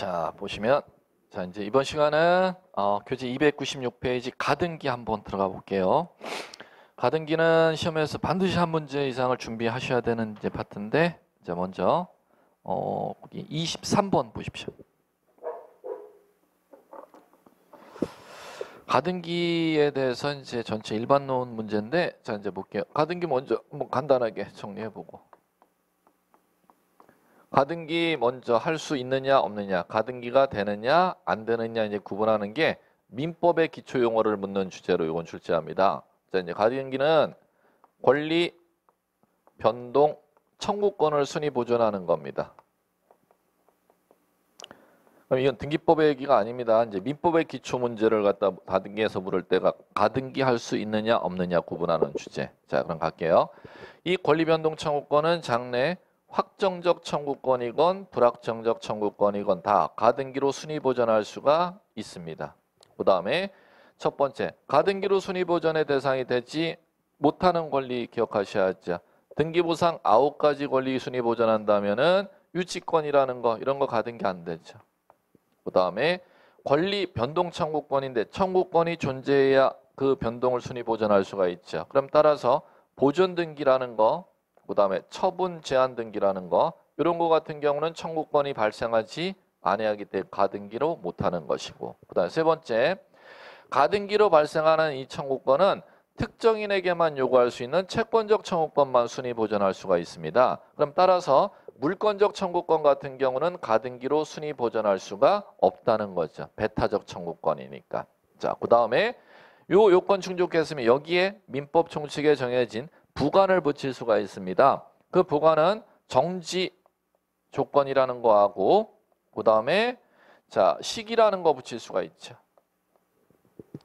자 보시면 자 이제 이번 시간은 어, 교재 296페이지 가등기 한번 들어가 볼게요. 가등기는 시험에서 반드시 한 문제 이상을 준비하셔야 되는 이제 파트인데 자 먼저 어, 거기 23번 보십시오. 가등기에 대해서 이제 전체 일반론 문제인데 자 이제 볼게요. 가등기 먼저 뭐 간단하게 정리해 보고 가등기 먼저 할 수 있느냐 없느냐 가등기가 되느냐 안 되느냐 이제 구분하는 게 민법의 기초 용어를 묻는 주제로 이건 출제합니다. 자 이제 가등기는 권리 변동 청구권을 순위 보존하는 겁니다. 그럼 이건 등기법의 얘기가 아닙니다. 이제 민법의 기초 문제를 갖다 가등기에서 물을 때가 가등기 할 수 있느냐 없느냐 구분하는 주제. 자 그럼 갈게요. 이 권리 변동 청구권은 장래 확정적 청구권이건 불확정적 청구권이건 다 가등기로 순위 보전할 수가 있습니다. 그 다음에 첫 번째 가등기로 순위 보전의 대상이 되지 못하는 권리 기억하셔야죠. 등기부상 아홉 가지 권리 순위 보전한다면은 유치권이라는 거 이런 거 가등기 안 되죠. 그 다음에 권리 변동 청구권인데 청구권이 존재해야 그 변동을 순위 보전할 수가 있죠. 그럼 따라서 보존 등기라는 거, 그 다음에 처분 제한 등기라는 거 이런 거 같은 경우는 청구권이 발생하지 아니하기 때문에 가등기로 못하는 것이고 그 다음에 세 번째 가등기로 발생하는 이 청구권은 특정인에게만 요구할 수 있는 채권적 청구권만 순위 보전할 수가 있습니다. 그럼 따라서 물권적 청구권 같은 경우는 가등기로 순위 보전할 수가 없다는 거죠. 배타적 청구권이니까. 자, 그 다음에 요 요건 충족했으면 여기에 민법 총칙에 정해진 부관을 붙일 수가 있습니다. 그 부관은 정지 조건이라는 거하고 그 다음에 자 시기라는 거 붙일 수가 있죠.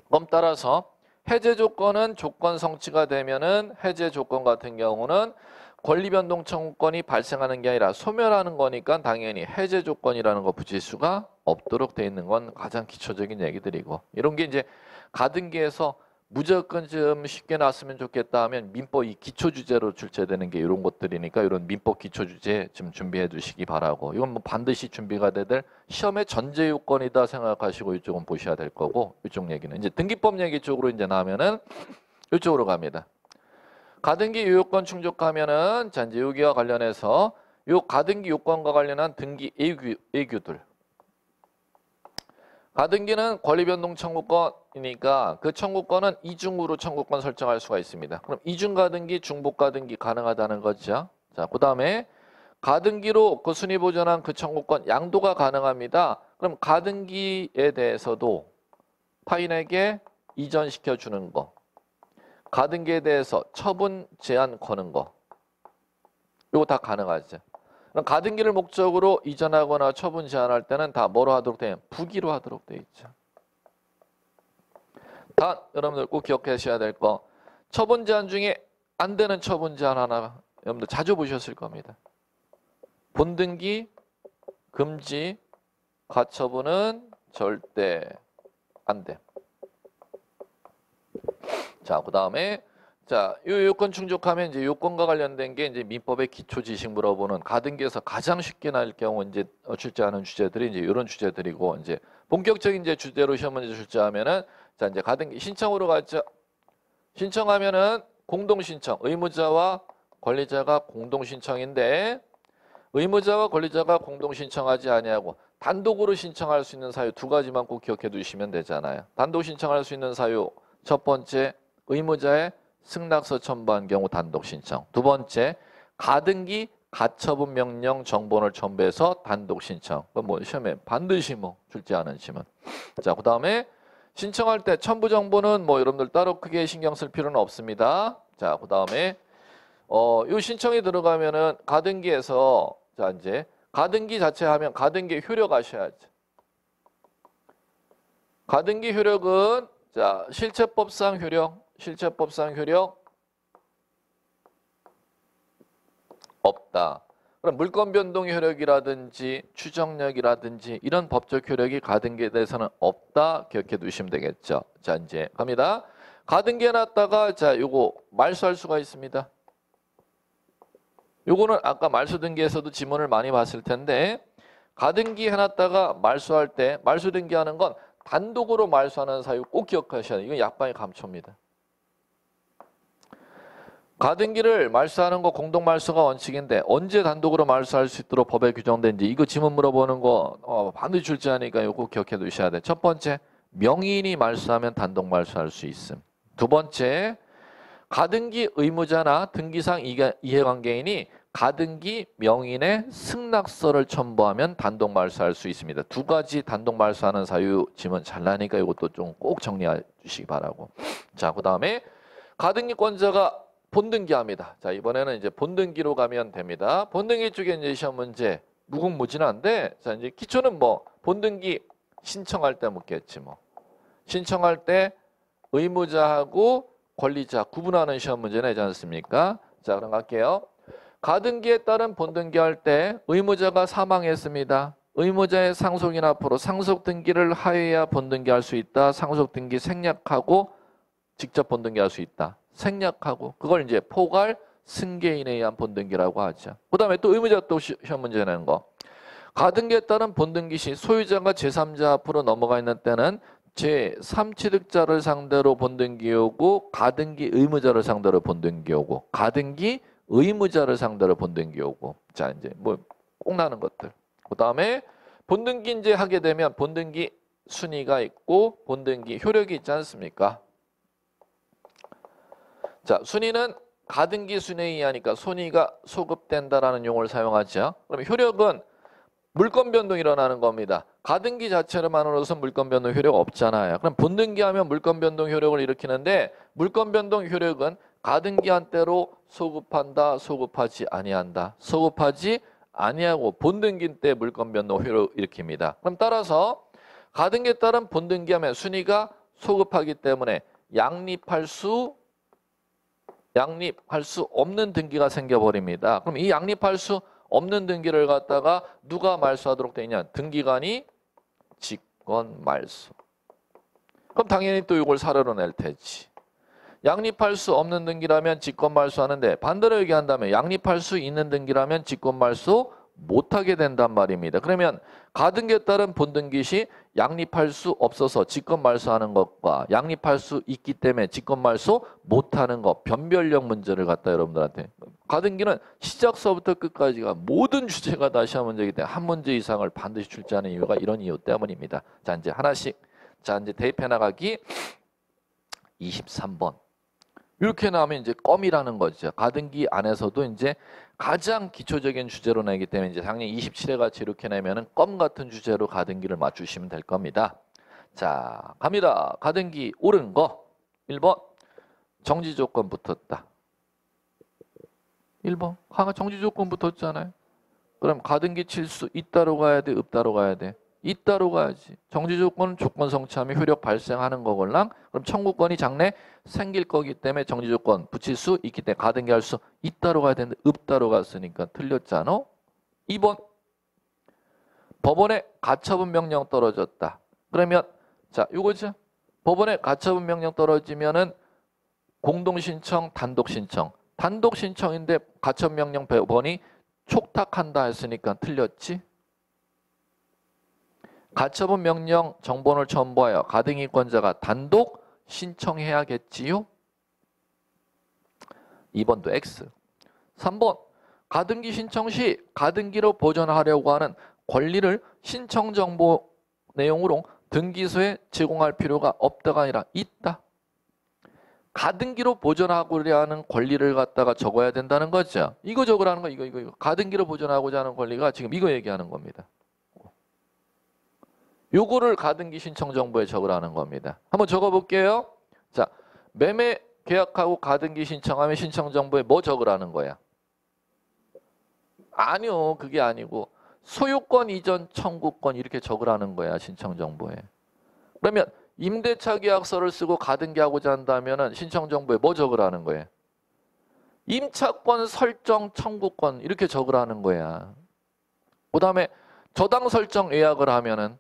그럼 따라서 해제 조건은 조건 성취가 되면은 해제 조건 같은 경우는 권리 변동 청구권이 발생하는 게 아니라 소멸하는 거니까 당연히 해제 조건이라는 거 붙일 수가 없도록 돼 있는 건 가장 기초적인 얘기들이고 이런 게 이제 가등기에서 무조건 좀 쉽게 나왔으면 좋겠다 하면 민법 이 기초 주제로 출제되는 게 이런 것들이니까 이런 민법 기초 주제 좀 준비해 두시기 바라고. 이건 뭐 반드시 준비가 돼야 시험의 전제 요건이다 생각하시고 이쪽은 보셔야 될 거고 이쪽 얘기는. 이제 등기법 얘기 쪽으로 이제 나면은 이쪽으로 갑니다. 가등기 요건 충족하면은 자 이제 여기와 관련해서 요 가등기 요건과 관련한 등기 예규, 예규들 가등기는 권리변동 청구권이니까 그 청구권은 이중으로 청구권 설정할 수가 있습니다. 그럼 이중 가등기, 중복 가등기 가능하다는 거죠. 자, 그 다음에 가등기로 그 순위 보전한 그 청구권 양도가 가능합니다. 그럼 가등기에 대해서도 타인에게 이전시켜 주는 거, 가등기에 대해서 처분 제한 거는 거, 이거 다 가능하죠. 가등기를 목적으로 이전하거나 처분 제한할 때는 다 뭐로 하도록 돼? 부기로 하도록 돼 있죠. 단 여러분들 꼭 기억하셔야 될 거. 처분 제한 중에 안 되는 처분 제한 하나 여러분들 자주 보셨을 겁니다. 본등기 금지 가처분은 절대 안 돼. 자, 그 다음에 자, 이 요건 충족하면 이제 요건과 관련된 게 이제 민법의 기초 지식 물어보는 가등기에서 가장 쉽게 나올 경우 이제 출제하는 주제들이 이제 이런 주제들이고 이제 본격적인 이제 주제로 시험 문제 출제하면은 자 이제 가등기 신청으로 가죠. 신청하면은 공동 신청 의무자와 권리자가 공동 신청인데 의무자와 권리자가 공동 신청하지 아니하고 단독으로 신청할 수 있는 사유 두 가지만 꼭 기억해 두시면 되잖아요. 단독 신청할 수 있는 사유 첫 번째 의무자의 승낙서 첨부한 경우 단독 신청. 두 번째, 가등기 가처분 명령 정본을 첨부해서 단독 신청. 뭐 시험에 반드시 뭐 출제하는 시문. 자, 그다음에 신청할 때 첨부 정보는 뭐 여러분들 따로 크게 신경 쓸 필요는 없습니다. 자, 그다음에 어, 요 신청이 들어가면은 가등기에서 자, 이제 가등기 자체 하면 가등기 효력 하셔야죠. 가등기 효력은 자, 실체법상 효력 실체법상 효력 없다. 그럼 물권 변동 효력이라든지 추정력이라든지 이런 법적 효력이 가등기에 대해서는 없다 기억해 두시면 되겠죠. 자 이제 갑니다. 가등기에 놨다가 자 요거 말소할 수가 있습니다. 요거는 아까 말소 등기에서도 지문을 많이 봤을 텐데 가등기 해놨다가 말소할 때 말소 등기하는 건 단독으로 말소하는 사유 꼭 기억하셔야 돼요. 이건 약방의 감초입니다. 가등기를 말소하는 거 공동 말소가 원칙인데 언제 단독으로 말소할 수 있도록 법에 규정된지 이거 지문 물어보는 거 어, 반드시 출제하니까 이거 꼭 기억해 두셔야 돼. 첫 번째 명의인이 말소하면 단독 말소할 수 있음. 두 번째 가등기 의무자나 등기상 이해- 이해관계인이 가등기 명인의 승낙서를 첨부하면 단독 말소할 수 있습니다. 두 가지 단독 말소하는 사유 지문 잘 나니까 이것도 좀 꼭 정리해 주시기 바라고. 자, 그 다음에 가등기권자가 본등기합니다. 자, 이번에는 이제 본등기로 가면 됩니다. 본등기 쪽에 이제 시험 문제 무궁무진한데 자, 이제 기초는 뭐 본등기 신청할 때 묻겠지 뭐. 신청할 때 의무자하고 권리자 구분하는 시험 문제 내지 않습니까? 자, 그럼 갈게요. 가등기에 따른 본등기할 때 의무자가 사망했습니다. 의무자의 상속인 앞으로 상속 등기를 하여야 본등기할 수 있다. 상속 등기 생략하고 직접 본등기할 수 있다. 생략하고 그걸 이제 포괄 승계인에 의한 본등기라고 하죠. 그 다음에 또 의무자 또 시- 시험 문제 내는 거. 가등기에 따른 본등기 시 소유자가 제3자 앞으로 넘어가 있는 때는 제3취득자를 상대로 본등기 오고 가등기 의무자를 상대로 본등기 오고 가등기 의무자를 상대로 본등기 오고 자 이제 뭐꼭 나는 것들 그다음에 본등기 이제 하게 되면 본등기 순위가 있고 본등기 효력이 있지 않습니까? 자 순위는 가등기 순위에 의하니까 순위가 소급된다라는 용어를 사용하죠. 그럼 효력은 물건 변동이 일어나는 겁니다. 가등기 자체로만으로서 물건 변동 효력 없잖아요. 그럼 본등기 하면 물건 변동 효력을 일으키는데 물건 변동 효력은 가등기 한 때로 소급한다, 소급하지 아니한다. 소급하지 아니하고 본등기 때 물건 변동 효력 일으킵니다. 그럼 따라서 가등기에 따른 본등기 하면 순위가 소급하기 때문에 양립할 수 양립할 수 없는 등기가 생겨버립니다. 그럼 이 양립할 수 없는 등기를 갖다가 누가 말소하도록 돼 있냐? 등기관이 직권 말소. 그럼 당연히 또 이걸 사례로 낼 테지. 양립할 수 없는 등기라면 직권 말소하는데 반대로 얘기한다면 양립할 수 있는 등기라면 직권 말소 못하게 된단 말입니다. 그러면 가등기에 따른 본등기 시 양립할 수 없어서 직권 말소하는 것과 양립할 수 있기 때문에 직권 말소 못하는 것 변별력 문제를 갖다 여러분들한테. 가등기는 시작서부터 끝까지가 모든 주제가 다 시험 문제이기 때문에 한 문제 이상을 반드시 출제하는 이유가 이런 이유 때문입니다. 자 이제 하나씩. 자 이제 대입해 나가기. 23번 이렇게 나오면 이제 껌이라는 거죠. 가등기 안에서도 이제 가장 기초적인 주제로 내기 때문에 이제 당연히 27회 같이 이렇게 내면은 껌 같은 주제로 가등기를 맞추시면 될 겁니다. 자, 갑니다. 가등기 옳은 거. 1번. 정지 조건 붙었다. 1번. 하가 정지 조건 붙었잖아요. 그럼 가등기 칠 수 있다로 가야 돼, 없다로 가야 돼. 있다로 가야지. 정지 조건은 조건 성취하면 효력 발생하는 거걸랑 그럼 청구권이 장래 생길 거기 때문에 정지 조건 붙일 수 있기 때문에 가등기 할 수 있다로 가야 되는데 없다로 갔으니까 틀렸잖아. 2번 법원에 가처분 명령 떨어졌다. 그러면 자 요거죠. 법원에 가처분 명령 떨어지면은 공동 신청, 단독 신청. 단독 신청인데 가처분 명령 법원이 촉탁한다 했으니까 틀렸지. 가처분 명령 정본을 첨부하여 가등기권자가 단독 신청해야겠지요? 2번도 X. 3번 가등기 신청 시 가등기로 보존하려고 하는 권리를 신청 정보 내용으로 등기소에 제공할 필요가 없다가 아니라 있다. 가등기로 보존하고자 하는 권리를 갖다가 적어야 된다는 거죠. 이거 적으라는 거 이거 이거 이거. 가등기로 보존하고자 하는 권리가 지금 이거 얘기하는 겁니다. 요거를 가등기 신청 정보에 적으라는 겁니다. 한번 적어 볼게요. 자, 매매 계약하고 가등기 신청하면 신청 정보에 뭐 적으라는 거야? 아니요. 그게 아니고 소유권 이전 청구권 이렇게 적으라는 거야. 신청 정보에. 그러면 임대차 계약서를 쓰고 가등기하고자 한다면은 신청 정보에 뭐 적으라는 거예요? 임차권 설정 청구권 이렇게 적으라는 거야. 그다음에 저당 설정 예약을 하면은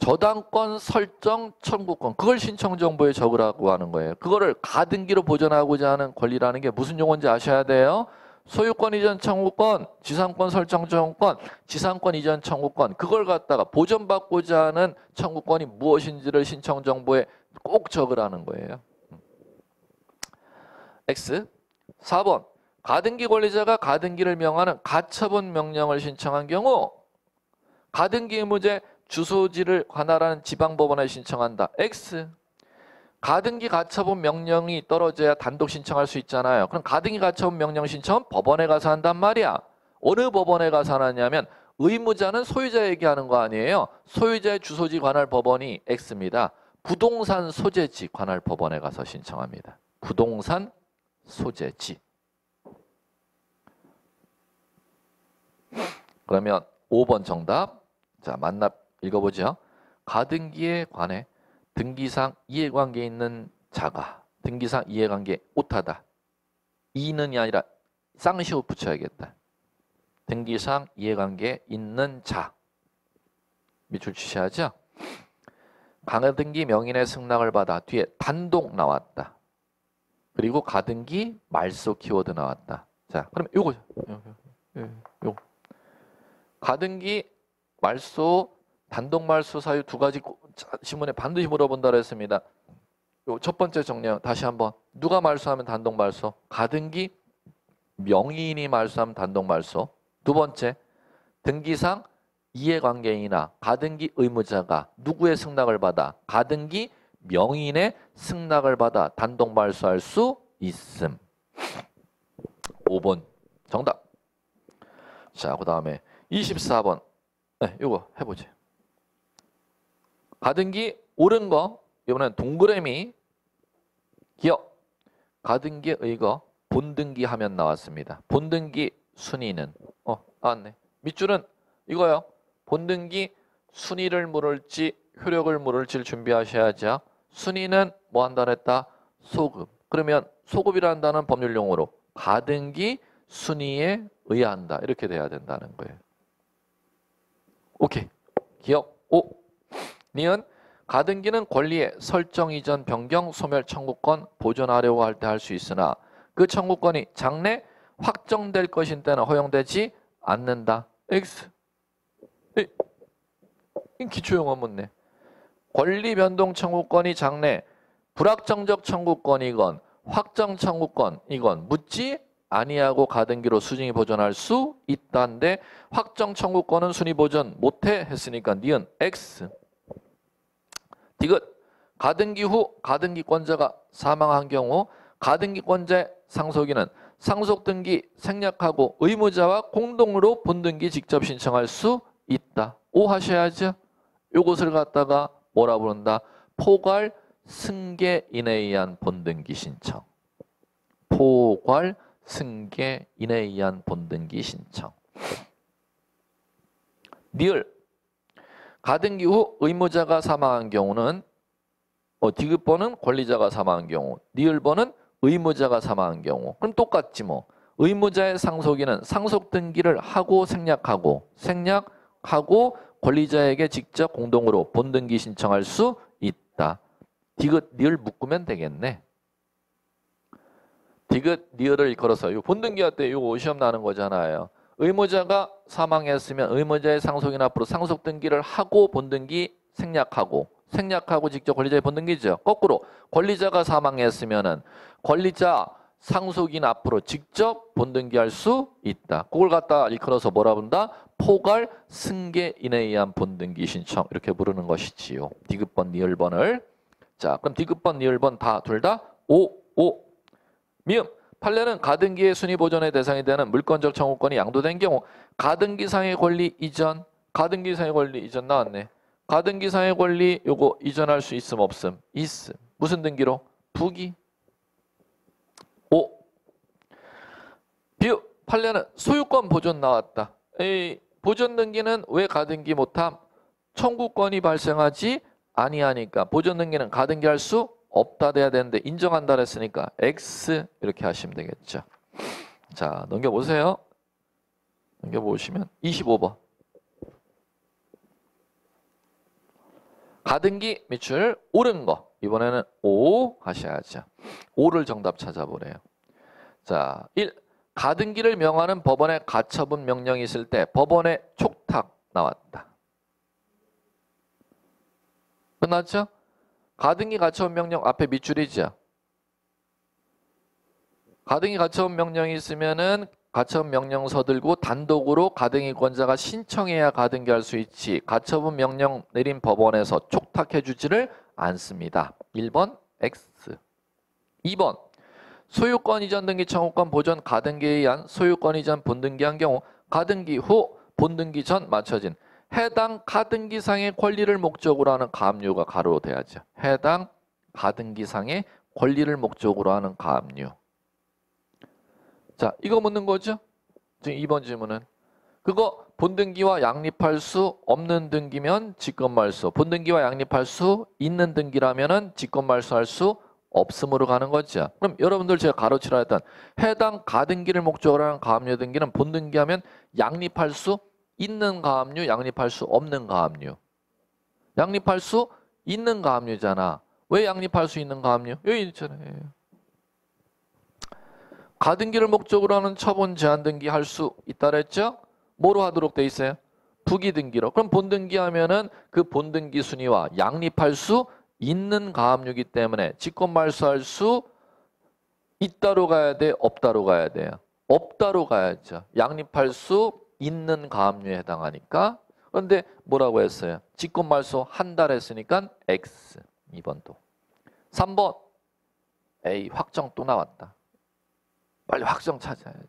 저당권 설정 청구권 그걸 신청 정보에 적으라고 하는 거예요. 그거를 가등기로 보존하고자 하는 권리라는 게 무슨 용어인지 아셔야 돼요. 소유권 이전 청구권, 지상권 설정 청구권, 지상권 이전 청구권 그걸 갖다가 보존받고자 하는 청구권이 무엇인지를 신청 정보에 꼭 적으라는 거예요. X 4번 가등기 권리자가 가등기를 명하는 가처분 명령을 신청한 경우 가등기 의무제 주소지를 관할하는 지방법원에 신청한다. X 가등기 가처분 명령이 떨어져야 단독 신청할 수 있잖아요. 그럼 가등기 가처분 명령 신청은 법원에 가서 한단 말이야. 어느 법원에 가서 하느냐면 의무자는 소유자에게 하는 거 아니에요. 소유자의 주소지 관할 법원이 X입니다. 부동산 소재지 관할 법원에 가서 신청합니다. 부동산 소재지. 그러면 5번 정답. 자, 만납 읽어보죠. 가등기에 관해 등기상 이해관계 있는 자가 등기상 이해관계 오타다. 이는이 아니라 쌍시옷 붙여야겠다. 등기상 이해관계 있는 자. 밑줄 치셔야죠. 가등기 명인의 승낙을 받아 뒤에 단독 나왔다. 그리고 가등기 말소 키워드 나왔다. 자, 그럼 요거 요거 가등기 말소 단독 말소 사유 두 가지 신문에 반드시 물어본다 그랬습니다. 요첫 번째 정리요. 다시 한번 누가 말소하면 단독 말소? 가등기 명의인이 말소하면 단독 말소. 두 번째 등기상 이해관계인이나 가등기 의무자가 누구의 승낙을 받아 가등기 명인의 승낙을 받아 단독 말소할 수 있음. 5번 정답. 자, 그 다음에 24번. 네, 이거 해보지. 가등기 옳은 거 이번엔 동그라미 기억 가등기 의거 본등기 하면 나왔습니다. 본등기 순위는 어 나왔네. 밑줄은 이거요. 본등기 순위를 물을지 효력을 물을지를 준비하셔야죠. 순위는 뭐 한다 그랬다? 소급. 그러면 소급이라는 단어는 법률 용어로 가등기 순위에 의한다. 이렇게 돼야 된다는 거예요. 오케이. 기억. 오. 니은 가등기는 권리의 설정 이전 변경 소멸 청구권 보존하려고 할 때 할 수 있으나 그 청구권이 장래 확정될 것인 때는 허용되지 않는다. X. 이 기초용어 묻네. 권리 변동 청구권이 장래 불확정적 청구권이건 확정 청구권이건 묻지 아니하고 가등기로 수중이 보존할 수 있다는데 확정 청구권은 순위 보존 못해 했으니까 니은 X 디귿 가등기 후 가등기권자가 사망한 경우 가등기권자의 상속인은 상속등기 생략하고 의무자와 공동으로 본등기 직접 신청할 수 있다. 오 하셔야죠. 요것을 갖다가 뭐라 부른다? 포괄 승계인에 의한 본등기 신청. 포괄 승계인에 의한 본등기 신청. 리을 가등기 후 의무자가 사망한 경우는 어, 디귿번은 권리자가 사망한 경우, 리을번은 의무자가 사망한 경우. 그럼 똑같지 뭐. 의무자의 상속인은 상속 등기를 하고 생략하고 생략하고 권리자에게 직접 공동으로 본등기 신청할 수 있다. 디귿 리을 묶으면 되겠네. 디귿 리을을 걸어서 이 본등기 할때 이거 시험 나는 거잖아요. 의무자가 사망했으면 의무자의 상속인 앞으로 상속 등기를 하고 본등기 생략하고 생략하고 직접 권리자의 본등기죠. 거꾸로 권리자가 사망했으면은 권리자 상속인 앞으로 직접 본등기할 수 있다. 그걸 갖다 일컬어서 뭐라 본다? 포괄 승계인에 의한 본등기 신청 이렇게 부르는 것이지요. 디귿번, 니을번을 자 그럼 디귿번, 니을번 다 둘 다 오, 오, 미음 판례는 가등기의 순위 보존의 대상이 되는 물권적 청구권이 양도된 경우 가등기상의 권리 이전 가등기상의 권리 이전 나왔네. 가등기상의 권리 요거 이전할 수 있음 없음? 있음. 무슨 등기로? 부기. 5 비읍 판례는 소유권 보존 나왔다. 이 보존 등기는 왜 가등기 못함? 청구권이 발생하지 아니하니까. 보존 등기는 가등기 할 수 없다 돼야 되는데 인정한다 그랬으니까 X 이렇게 하시면 되겠죠. 자 넘겨보세요. 넘겨보시면 25번. 가등기 밑줄 옳은 거 이번에는 O 하셔야죠. O를 정답 찾아보래요. 자, 1. 가등기를 명하는 법원의 가처분 명령이 있을 때 법원의 촉탁 나왔다. 끝났죠? 가등기 가처분 명령 앞에 밑줄이죠. 가등기 가처분 명령이 있으면은 가처분 명령 서 들고 단독으로 가등기 권자가 신청해야 가등기할 수 있지. 가처분 명령 내린 법원에서 촉탁해 주지를 않습니다. 1번 X. 2번 소유권 이전 등기 청구권 보존 가등기에 의한 소유권 이전 본등기한 경우 가등기 후 본등기 전 맞춰진 해당 가등기상의 권리를 목적으로 하는 가압류가 가로 돼야죠. 해당 가등기상의 권리를 목적으로 하는 가압류. 자, 이거 묻는 거죠? 지금 2번 질문은. 그거 본등기와 양립할 수 없는 등기면 직권말소. 본등기와 양립할 수 있는 등기라면은 직권말소할 수 없음으로 가는 거죠. 그럼 여러분들 제가 가로치라 했던 해당 가등기를 목적으로 하는 가압류 등기는 본등기하면 양립할 수 있는 가압류, 양립할 수 없는 가압류. 양립할 수 있는 가압류잖아. 왜 양립할 수 있는 가압류? 여기 있잖아요. 가등기를 목적으로 하는 처분 제한 등기 할 수 있다 그랬죠? 뭐로 하도록 돼 있어요? 부기 등기로. 그럼 본등기 하면은 그 본등기 순위와 양립할 수 있는 가압류이기 때문에 직권 말소할 수 있다로 가야 돼, 없다로 가야 돼요. 없다로 가야죠. 양립할 수 있는 가압류에 해당하니까. 그런데 뭐라고 했어요? 직권 말소 한 달 했으니까 X. 2번도. 3번. A 확정 또 나왔다. 빨리 확정 찾아야지.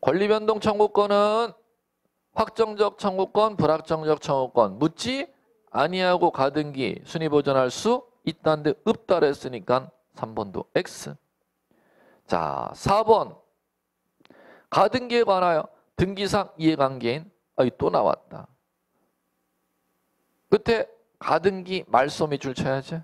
권리변동 청구권은 확정적 청구권, 불확정적 청구권 묻지 아니하고 가등기 순위 보존할 수 있다는데 없다 그랬으니까 3번도 X. 자, 4번 가등기에 관하여 등기상 이해관계인 아이 또 나왔다. 끝에 가등기 말소 밑줄 쳐야지.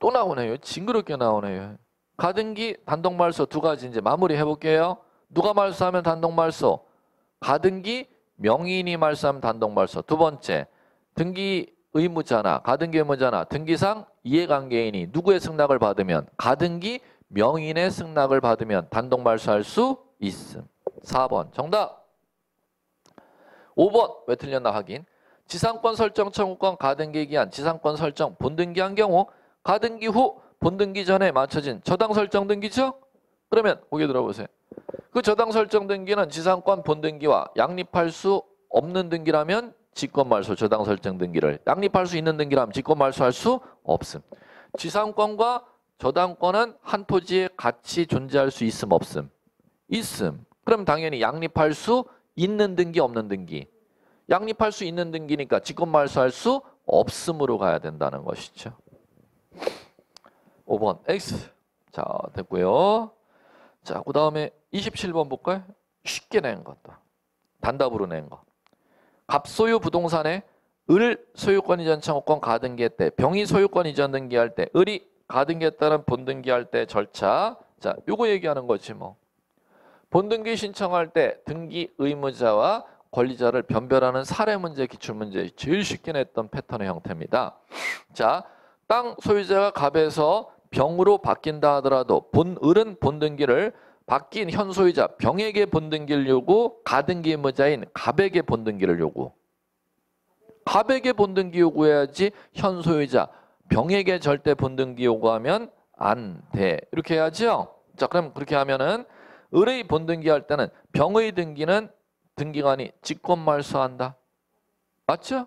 또 나오네요. 징그럽게 나오네요. 가등기 단독 말소 두 가지 이제 마무리 해볼게요. 누가 말소하면 단독 말소? 가등기 명의인이 말소하면 단독 말소. 두 번째 등기 의무자나 가등기 의무자나 등기상 이해관계인이 누구의 승낙을 받으면 가등기 명인의 승낙을 받으면 단독 말소할 수 있음. 4번 정답. 5번 왜 틀렸나 확인. 지상권 설정 청구권 가등기 기한 지상권 설정 본등기한 경우 가등기 후 본등기 전에 맞춰진 저당 설정 등기죠? 그러면 고개 들어보세요. 그 저당 설정 등기는 지상권 본등기와 양립할 수 없는 등기라면 직권 말소 저당 설정 등기를 양립할 수 있는 등기라면 직권 말소할 수 없음. 지상권과 저당권은 한 토지에 같이 존재할 수 있음 없음. 있음. 그럼 당연히 양립할 수 있는 등기 없는 등기. 양립할 수 있는 등기니까 직권 말소할 수 없음으로 가야 된다는 것이죠. 5번 X. 자, 됐고요. 자, 그 다음에 27번 볼까요? 쉽게 낸 것도. 단답으로 낸 거. 갑소유 부동산에 을 소유권 이전 청구권 가등기할 때, 병이 소유권 이전 등기할 때, 을이 가등기에 따른 본등기 할 때 절차. 자, 요거 얘기하는 거지 뭐. 본등기 신청할 때 등기 의무자와 권리자를 변별하는 사례 문제, 기출 문제 제일 쉽게 냈던 패턴의 형태입니다. 자, 땅 소유자가 갑에서 병으로 바뀐다 하더라도 본을은 본등기를 바뀐 현 소유자 병에게 본등기를 요구, 가등기 의무자인 갑에게 본등기를 요구. 갑에게 본등기 요구해야지 현 소유자 병에게 절대 본등기 요구하면 안 돼. 이렇게 해야죠. 자, 그럼 그렇게 하면은 을의 본등기 할 때는 병의 등기는 등기관이 직권 말소한다. 맞죠?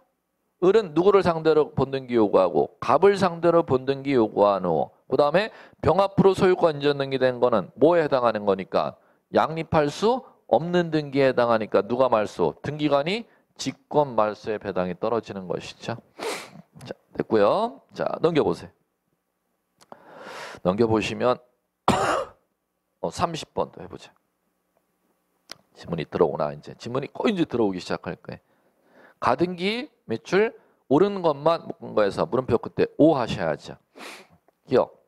을은 누구를 상대로 본등기 요구하고 갑을 상대로 본등기 요구하노. 그 다음에 병 앞으로 소유권 인전 등기된 거는 뭐에 해당하는 거니까 양립할 수 없는 등기에 해당하니까 누가 말소? 등기관이 직권 말소에 배당이 떨어지는 것이죠. 자, 됐고요. 자, 넘겨보세요. 넘겨보시면 어, 30번도 해보자. 지문이 들어오나 이제 지문이 거의 이제 들어오기 시작할 거예요. 가등기 매출 오른 것만 묶은 거에서 물음표 끝에 O 하셔야죠. 기억.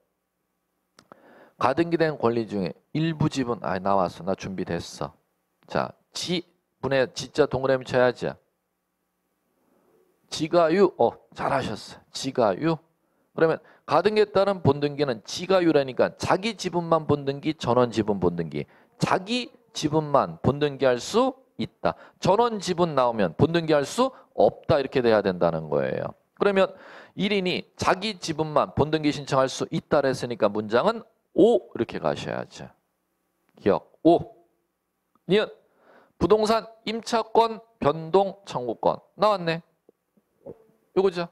가등기된 권리 중에 일부 지분 아 나왔어. 나 준비됐어. 자, 지분에 지자 동그라미 쳐야지. 지가유 어 잘하셨어. 지가유 그러면 가등기에 따른 본등기는 지가 유래니까 자기 지분만 본등기, 전원 지분 본등기. 자기 지분만 본등기할 수 있다. 전원 지분 나오면 본등기할 수 없다 이렇게 돼야 된다는 거예요. 그러면 1인이 자기 지분만 본등기 신청할 수 있다 했으니까 문장은 O 이렇게 가셔야죠. 기역 O. 니은 부동산 임차권 변동 청구권 나왔네. 요거죠.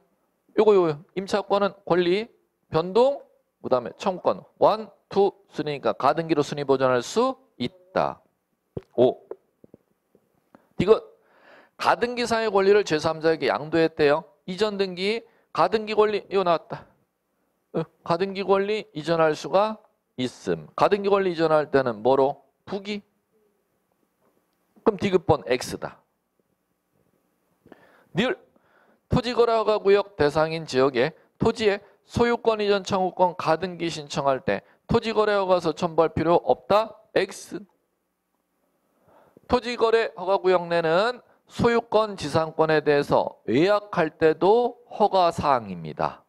요거 요거 임차권은 권리 변동 그다음에 청구권 one, two, 쓰니까 가등기로 순위 보존할 수 있다. 오. 이거 가등기상의 권리를 제3자에게 양도했대요. 이전 등기 가등기 권리 이거 나왔다. 어, 가등기 권리 이전할 수가 있음. 가등기 권리 이전할 때는 뭐로? 부기. 그럼 디귿번 X다. 늘 토지거래허가 구역 대상인 지역에 토지의 소유권 이전 청구권 가등기 신청할 때 토지거래허가서 첨부할 필요 없다. X. 토지거래 허가구역 내는 소유권 지상권에 대해서 외약할 때도 허가 사항입니다.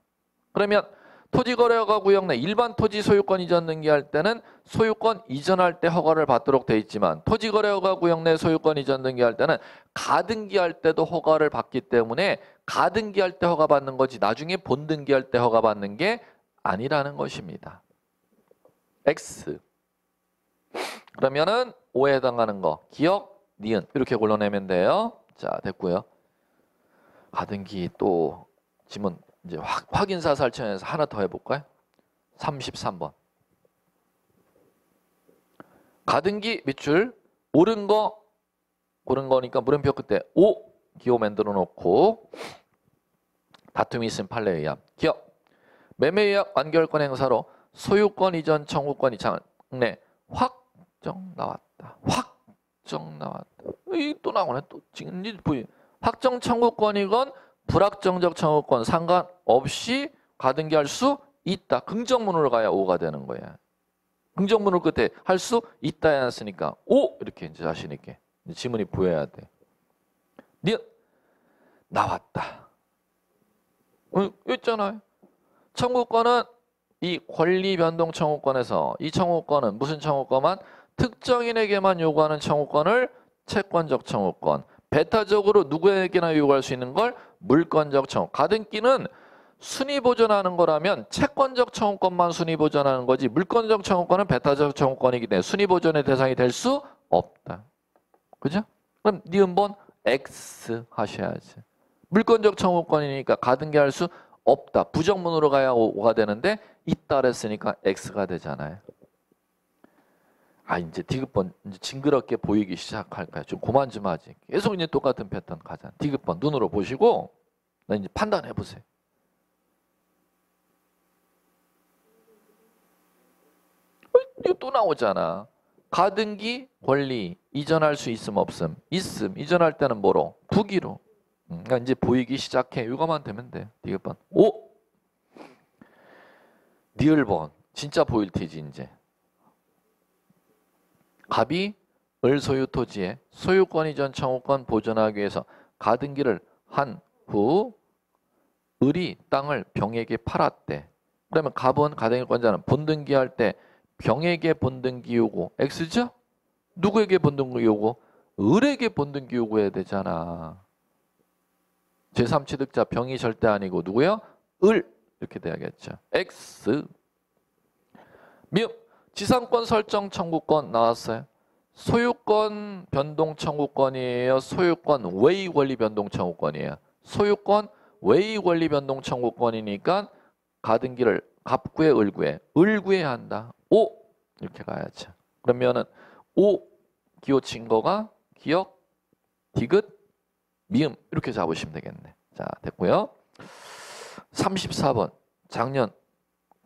그러면 토지거래 허가 구역 내 일반 토지 소유권 이전 등기할 때는 소유권 이전할 때 허가를 받도록 돼 있지만 토지거래 허가 구역 내 소유권 이전 등기할 때는 가등기할 때도 허가를 받기 때문에 가등기할 때 허가 받는 거지 나중에 본등기할 때 허가 받는 게 아니라는 것입니다. X 그러면은 5에 해당하는 거 기억, 니은 이렇게 골라내면 돼요. 자 됐고요. 가등기 또 지문 이제 확, 확인사 살청에서 하나 더 해볼까요? 33번. 가등기 밑줄 옳은 거 고른 거니까 물음표 끝에 5 기호 만들어 놓고 다툼이 있으면 판례에 의함 기억. 매매계약 완결권 행사로 소유권 이전 청구권이 장래 확정 나왔다. 확정 나왔다. 이 또 나오네. 또 지금 이 보이 확정 청구권이건 불확정적 청구권 상관없이 가등기 할 수 있다. 긍정문으로 가야 5가 되는 거야. 긍정문을 끝에 할 수 있다 해놨으니까 5 이렇게 이제 자신 있게 이제 지문이 보여야 돼. 니 나왔다. 어, 있잖아요. 청구권은 이 권리 변동 청구권에서 이 청구권은 무슨 청구권만 특정인에게만 요구하는 청구권을 채권적 청구권, 배타적으로 누구에게나 요구할 수 있는 걸 물권적 청구. 가등기는 순위 보존하는 거라면 채권적 청구권만 순위 보존하는 거지 물권적 청구권은 배타적 청구권이기 때문에 순위 보존의 대상이 될 수 없다. 그죠? 그럼 니은 번 X 하셔야지. 물권적 청구권이니까 가등기 할 수 없다. 부정문으로 가야 5가 되는데 있다 그랬으니까 X가 되잖아요. 아 이제 디귿번 이제 징그럽게 보이기 시작할까요? 좀 그만 좀 하지. 계속 이제 똑같은 패턴 가자. 디귿번 눈으로 보시고 나 이제 판단해 보세요. 또 나오잖아. 가등기 권리 이전할 수 있음 없음 있음 이전할 때는 뭐로 부기로. 음, 그러니까 이제 보이기 시작해. 이거만 되면 돼. 디귿번. 오. 니을번 진짜 보일 테지 이제. 갑이 을 소유 토지의 소유권 이전 청구권 보존하기 위해서 가등기를 한 후 을이 땅을 병에게 팔았대. 그러면 갑은 가등기권자는 본등기 할 때 병에게 본등기 요구 X죠? 누구에게 본등기 요구? 을에게 본등기 요구해야 되잖아. 제3취득자 병이 절대 아니고 누구요? 을 이렇게 돼야겠죠. X 미음 지상권 설정 청구권 나왔어요. 소유권 변동 청구권이에요. 소유권 외의 권리 변동 청구권이에요. 소유권 외의 권리 변동 청구권이니까 가등기를 갑구에 을구에 을구에 한다. 오 이렇게 가야죠. 그러면은 오 기호 증거가 기억 디귿 미음 이렇게 잡으시면 되겠네. 자 됐고요. 34번 작년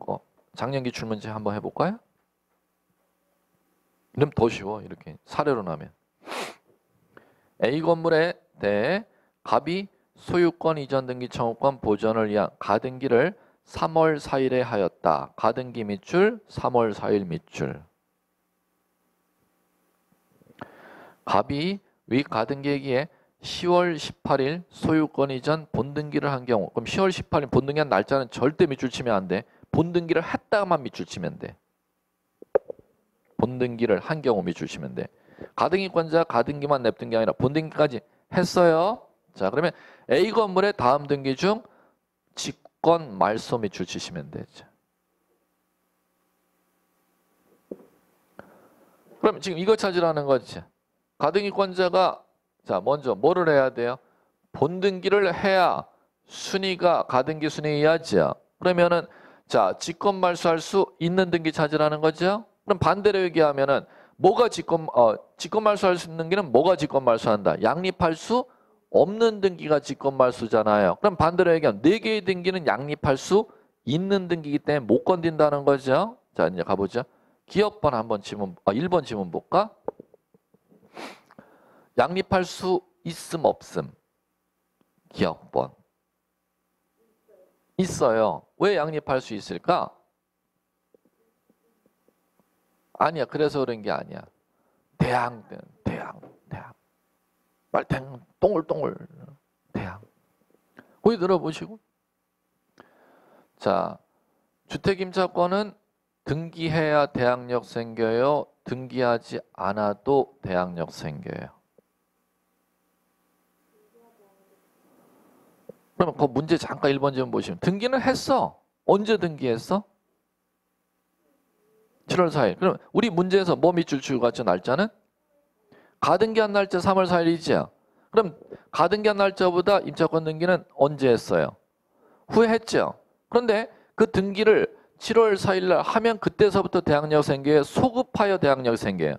어, 작년 기 출 문제 한번 해볼까요? 이러면 더 쉬워 이렇게 사례로 나면 A 건물에 대해 갑이 소유권 이전 등기 청구권 보전을 위한 가등기를 3월 4일에 하였다. 가등기 밑줄 3월 4일 밑줄 갑이 위 가등기에 10월 18일 소유권 이전 본등기를 한 경우 그럼 10월 18일 본등기한 날짜는 절대 밑줄 치면 안 돼. 본등기를 했다가만 밑줄 치면 돼. 본등기를 한 경우 밑줄 치면 돼. 가등기권자 가등기만 냅둔 게 아니라 본등기까지 했어요. 자 그러면 A 건물의 다음 등기 중 직권 말소 밑줄 치시면 되죠. 그럼 지금 이거 찾으라는 거지. 가등기권자가 자 먼저 뭐를 해야 돼요? 본등기를 해야 순위가 가등기 순위야죠. 그러면은 자 직권 말소할 수 있는 등기 찾으라는 거죠. 그럼 반대로 얘기하면은 뭐가 직권 어 직권 말소할 수 있는 등기는 뭐가 직권 말소한다? 양립할 수 없는 등기가 직권 말소잖아요. 그럼 반대로 얘기하면 네 개의 등기는 양립할 수 있는 등기이기 때문에 못 건든다는 거죠. 자 이제 가보죠. 기업번 한번 지문 아 1번 지문 볼까? 양립할 수 있음 없음 기업번 있어요. 왜 양립할 수 있을까? 아니야. 그래서 그런 게 아니야. 대항, 대항, 대항. 빨탱, 동글동글, 대항. 거기 들어보시고. 자, 주택임차권은 등기해야 대항력 생겨요. 등기하지 않아도 대항력 생겨요. 그러면 그 문제 잠깐 1번 좀 보시면 등기는 했어. 언제 등기했어? 7월 4일. 그럼 우리 문제에서 뭐 밑줄 치고 갔죠? 날짜는? 가등기한 날짜 3월 4일이죠. 그럼 가등기한 날짜보다 임차권 등기는 언제 했어요? 후에 했죠. 그런데 그 등기를 7월 4일 날 하면 그때서부터 대항력 생겨요. 소급하여 대항력 생겨요.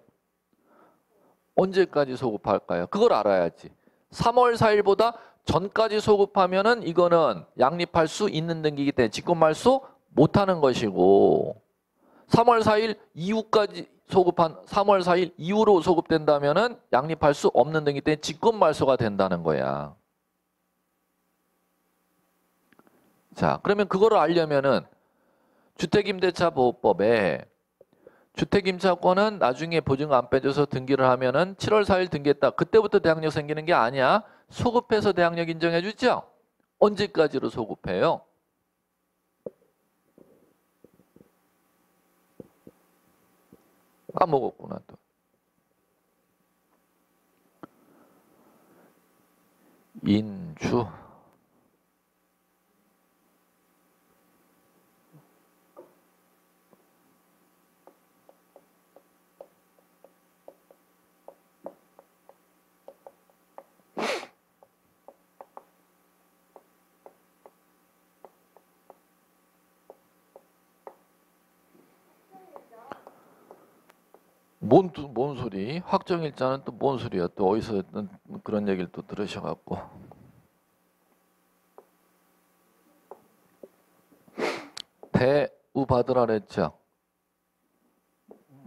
언제까지 소급할까요? 그걸 알아야지. 3월 4일보다 전까지 소급하면은 이거는 양립할 수 있는 등기이기 때문에 직권 말소 못하는 것이고 3월 4일 이후까지 소급한 3월 4일 이후로 소급된다면은 양립할 수 없는 등기 때문에 직권 말소가 된다는 거야. 자, 그러면 그거를 알려면은 주택임대차 보호법에 주택임차권은 나중에 보증 안 빼줘서 등기를 하면은 7월 4일 등기했다. 그때부터 대항력 생기는 게 아니야. 소급해서 대항력 인정해 주죠? 언제까지로 소급해요? 까먹었구나 또. 인주 뭔, 또- 뭔 소리? 확정일자는 또 뭔 소리야? 또 어디서 또 그런 얘기를 또 들으셔갖고. 대우 받으라 그랬죠?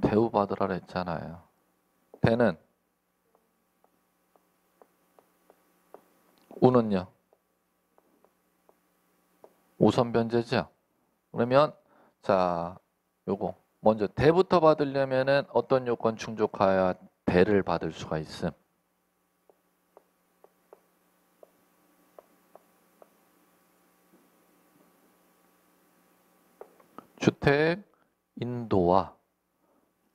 대우 받으라 그랬잖아요. 대는 우는요? 우선 변제죠? 그러면 자 요거 먼저 대부터 받으려면은 어떤 요건 충족하여야 대를 받을 수가 있음. 주택 인도와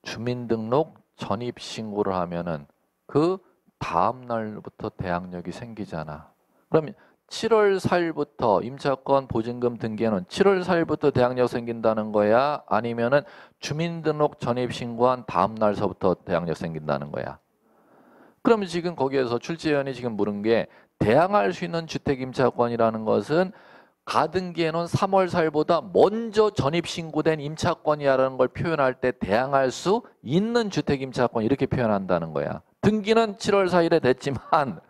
주민등록 전입 신고를 하면은 그 다음 날부터 대항력이 생기잖아. 그러면 7월 4일부터 임차권 보증금 등기에는 7월 4일부터 대항력 생긴다는 거야? 아니면은 주민등록 전입 신고한 다음 날서부터 대항력 생긴다는 거야? 그러면 지금 거기에서 출제위원이 지금 물은 게 대항할 수 있는 주택 임차권이라는 것은 가등기에는 3월 4일보다 먼저 전입 신고된 임차권이라는 걸 표현할 때 대항할 수 있는 주택 임차권 이렇게 표현한다는 거야. 등기는 7월 4일에 됐지만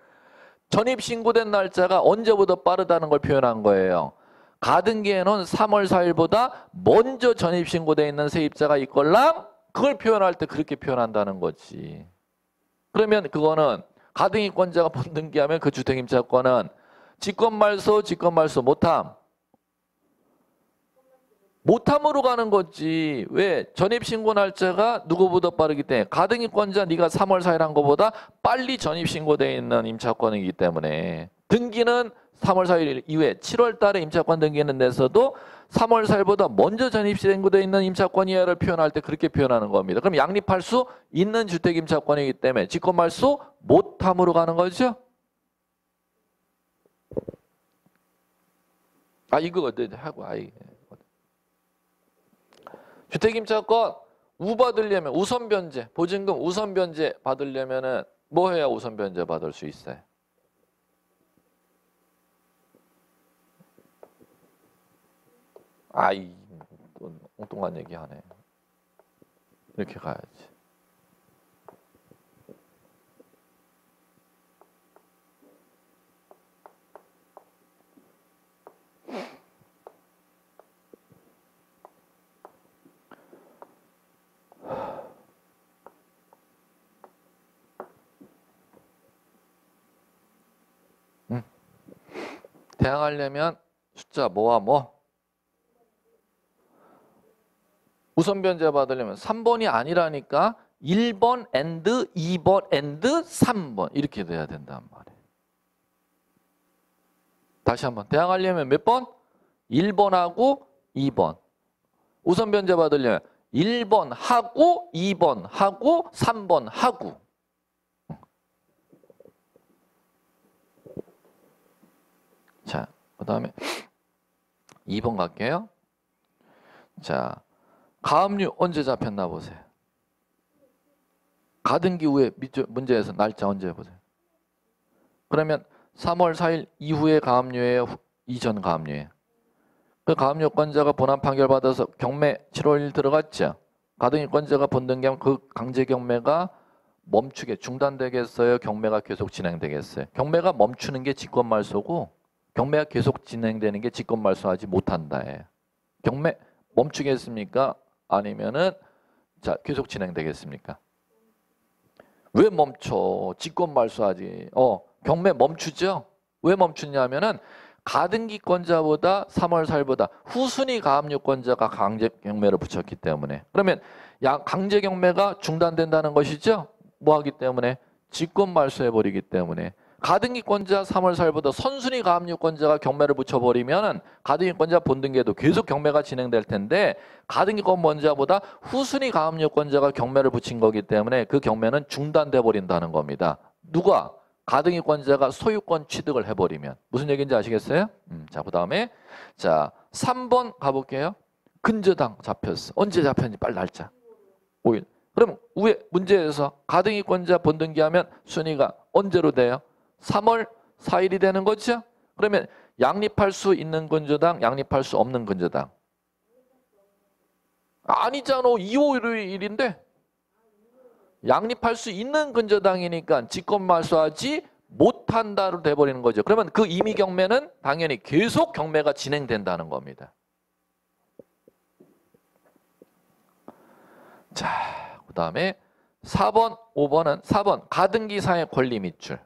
전입 신고된 날짜가 언제보다 빠르다는 걸 표현한 거예요. 가등기에는 3월 4일보다 먼저 전입 신고돼 있는 세입자가 있걸랑 그걸 표현할 때 그렇게 표현한다는 거지. 그러면 그거는 가등기권자가 본등기하면 그 주택임차권은 직권 말소, 직권 말소 못함. 못함으로 가는 거지. 왜? 전입신고 날짜가 누구보다 빠르기 때문에 가등기권자 네가 3월 4일 한 거보다 빨리 전입신고돼 있는 임차권이기 때문에 등기는 3월 4일 이후에 7월 달에 임차권 등기는 냈어도 3월 4일보다 먼저 전입신고돼 있는 임차권이야를 표현할 때 그렇게 표현하는 겁니다. 그럼 양립할 수 있는 주택 임차권이기 때문에 직권 말소 못함으로 가는 거죠. 아 이거 어때 하고 아이 주택임차권 우 받으려면 우선 변제 보증금 우선 변제 받으려면 은 뭐 해야 우선 변제 받을 수 있어요? 아이 또 엉뚱한 얘기 하네. 이렇게 가야지. 대항하려면 숫자 뭐와 뭐? 우선 변제 받으려면 3번이 아니라니까 1번 and 2번 and 3번 이렇게 돼야 된단 말이에요. 다시 한번 대항하려면 몇 번? 1번하고 2번. 우선 변제 받으려면 1번 하고 2번 하고 3번 하고 자, 그 다음에 2번 갈게요. 자, 가압류 언제 잡혔나 보세요. 가등기 후에 문제에서 날짜 언제 보세요. 그러면 3월 4일 이후에 가압류예요? 이전 가압류예요? 그 가압류권자가 본안 판결 받아서 경매 7월 1일 들어갔죠. 가등기권자가 본등기하면 그 강제 경매가 멈추게 중단되겠어요? 경매가 계속 진행되겠어요? 경매가 멈추는 게 직권말소고 경매가 계속 진행되는 게 직권 말소하지 못한다예요. 경매 멈추겠습니까? 아니면은 자 계속 진행되겠습니까? 왜 멈춰? 직권 말소하지. 어 경매 멈추죠? 왜 멈추냐면은 가등기권자보다 3월 4일보다 후순위 가압류권자가 강제 경매를 붙였기 때문에 그러면 야 강제 경매가 중단된다는 것이죠. 뭐 하기 때문에 직권 말소해 버리기 때문에 가등기권자 3월 4일보다 선순위 가압류권자가 경매를 붙여버리면 가등기권자 본등기에도 계속 경매가 진행될 텐데 가등기권권자보다 후순위 가압류권자가 경매를 붙인 거기 때문에 그 경매는 중단돼 버린다는 겁니다. 누가? 가등기권자가 소유권 취득을 해버리면 무슨 얘기인지 아시겠어요? 음, 자, 그 다음에 자 3번 가볼게요. 근저당 잡혔어. 언제 잡혔는지 빨리 날짜. 5일. 그럼 위에 문제에서 가등기권자 본등기하면 순위가 언제로 돼요? 3월 4일이 되는 거죠? 그러면 양립할 수 있는 근저당, 양립할 수 없는 근저당. 아니잖아. 2, 5, 1인데 양립할 수 있는 근저당이니까 직권말소하지 못한다로 돼버리는 거죠. 그러면 그 임의 경매는 당연히 계속 경매가 진행된다는 겁니다. 자, 그 다음에 4번, 5번은 4번 가등기사의 권리 밑줄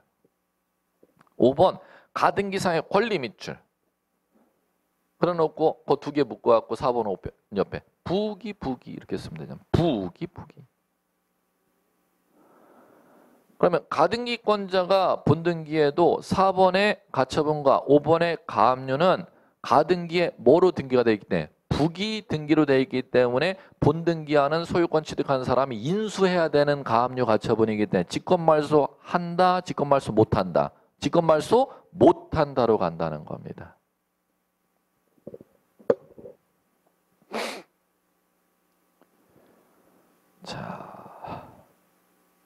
5번 가등기사의 권리 밑줄. 그래놓고 그 두 개 묶어갖고 4번 5번 옆에 부기 부기 이렇게 쓰면 되잖아. 부기 부기. 그러면 가등기권자가 본등기에도 4번의 가처분과 5번의 가압류는 가등기에 뭐로 등기가 되어 있기 때문에 부기 등기로 되어 있기 때문에 본등기하는 소유권 취득한 사람이 인수해야 되는 가압류 가처분이기 때문에 직권말소 한다, 직권말소 못한다. 직권말소 못한다로 간다는 겁니다. 자,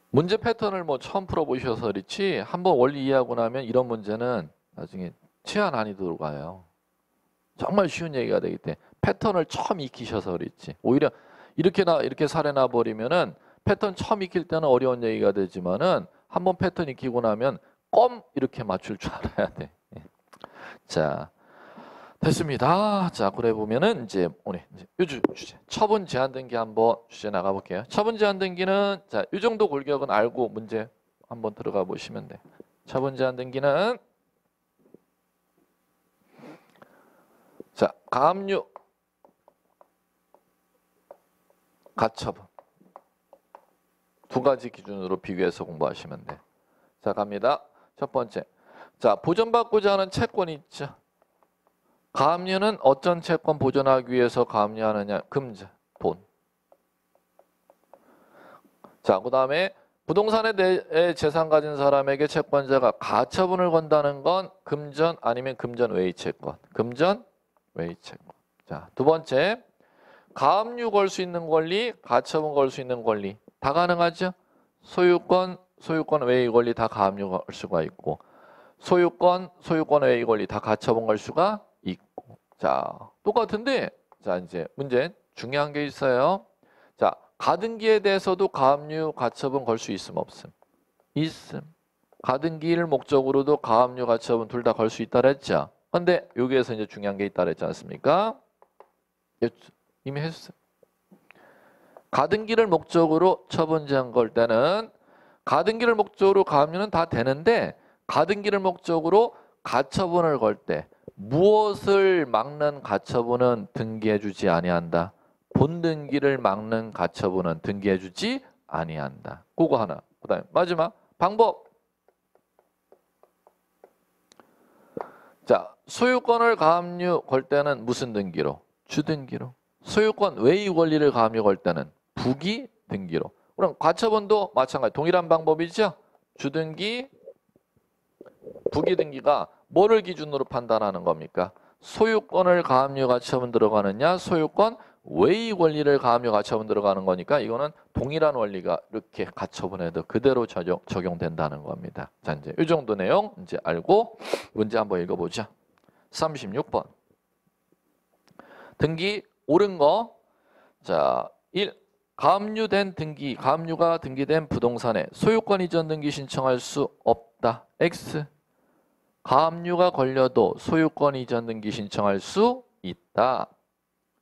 문제 패턴을 뭐 처음 풀어보셔서 그렇지 한번 원리 이해하고 나면 이런 문제는 나중에 최하 난이도로 가요. 정말 쉬운 얘기가 되기 때문에 패턴을 처음 익히셔서 그렇지. 오히려 이렇게 나 이렇게 사례 나 버리면은 패턴 처음 익힐 때는 어려운 얘기가 되지만은 한번 패턴 익히고 나면 껌 이렇게 맞출 줄 알아야 돼. 예. 자, 됐습니다. 자, 그래 보면은 이제 오늘 요주 주제 처분 제한 등기 한번 주제 나가 볼게요. 처분 제한 등기는 자, 이 정도 골격은 알고 문제 한번 들어가 보시면 돼. 처분 제한 등기는 자, 가압류 가처분. 두 가지 기준으로 비교해서 공부하시면 돼. 자, 갑니다. 첫 번째. 자, 보존받고자 하는 채권이 있죠. 가압류는 어떤 채권 보존하기 위해서 가압류하느냐? 금자, 돈. 자, 그 다음에 부동산에 대해 재산 가진 사람에게 채권자가 가처분을 건다는 건 금전 아니면 금전 외의 채권. 금전 외의 채권. 자, 두 번째. 가압류 걸 수 있는 권리, 가처분 걸 수 있는 권리. 다 가능하죠? 소유권, 소유권 외의 권리 다 가압류 걸 수가 있고 소유권, 소유권 외의 권리 다 가처분 걸 수가 있고. 자, 똑같은데 자, 이제 문제 중요한 게 있어요. 자, 가등기에 대해서도 가압류 가처분 걸 수 있음 없음? 있음. 가등기를 목적으로도 가압류 가처분 둘 다 걸 수 있다 그랬죠. 근데 여기에서 이제 중요한 게 있다 그랬지 않습니까? 예, 이미 했어요. 가등기를 목적으로 처분제한 걸 때는 가등기를 목적으로 가압류는 다 되는데 가등기를 목적으로 가처분을 걸 때 무엇을 막는 가처분은 등기해주지 아니한다. 본등기를 막는 가처분은 등기해주지 아니한다. 그거 하나. 그다음에 마지막 방법. 자, 소유권을 가압류 걸 때는 무슨 등기로? 주등기로. 소유권 외의 권리를 가압류 걸 때는 부기 등기로. 그럼 가처분도 마찬가지 동일한 방법이죠. 주등기, 부기 등기가 뭐를 기준으로 판단하는 겁니까? 소유권을 가압류 가처분 들어가느냐, 소유권 외의 권리를 가압류 가처분 들어가는 거니까 이거는 동일한 원리가 이렇게 가처분에도 그대로 적용, 적용된다는 겁니다. 자, 이제 이 정도 내용 이제 알고 문제 한번 읽어보자. 36번. 등기 옳은 거. 자, 1. 가압류된 등기, 가압류가 등기된 부동산에 소유권 이전 등기 신청할 수 없다. X. 가압류가 걸려도 소유권 이전 등기 신청할 수 있다.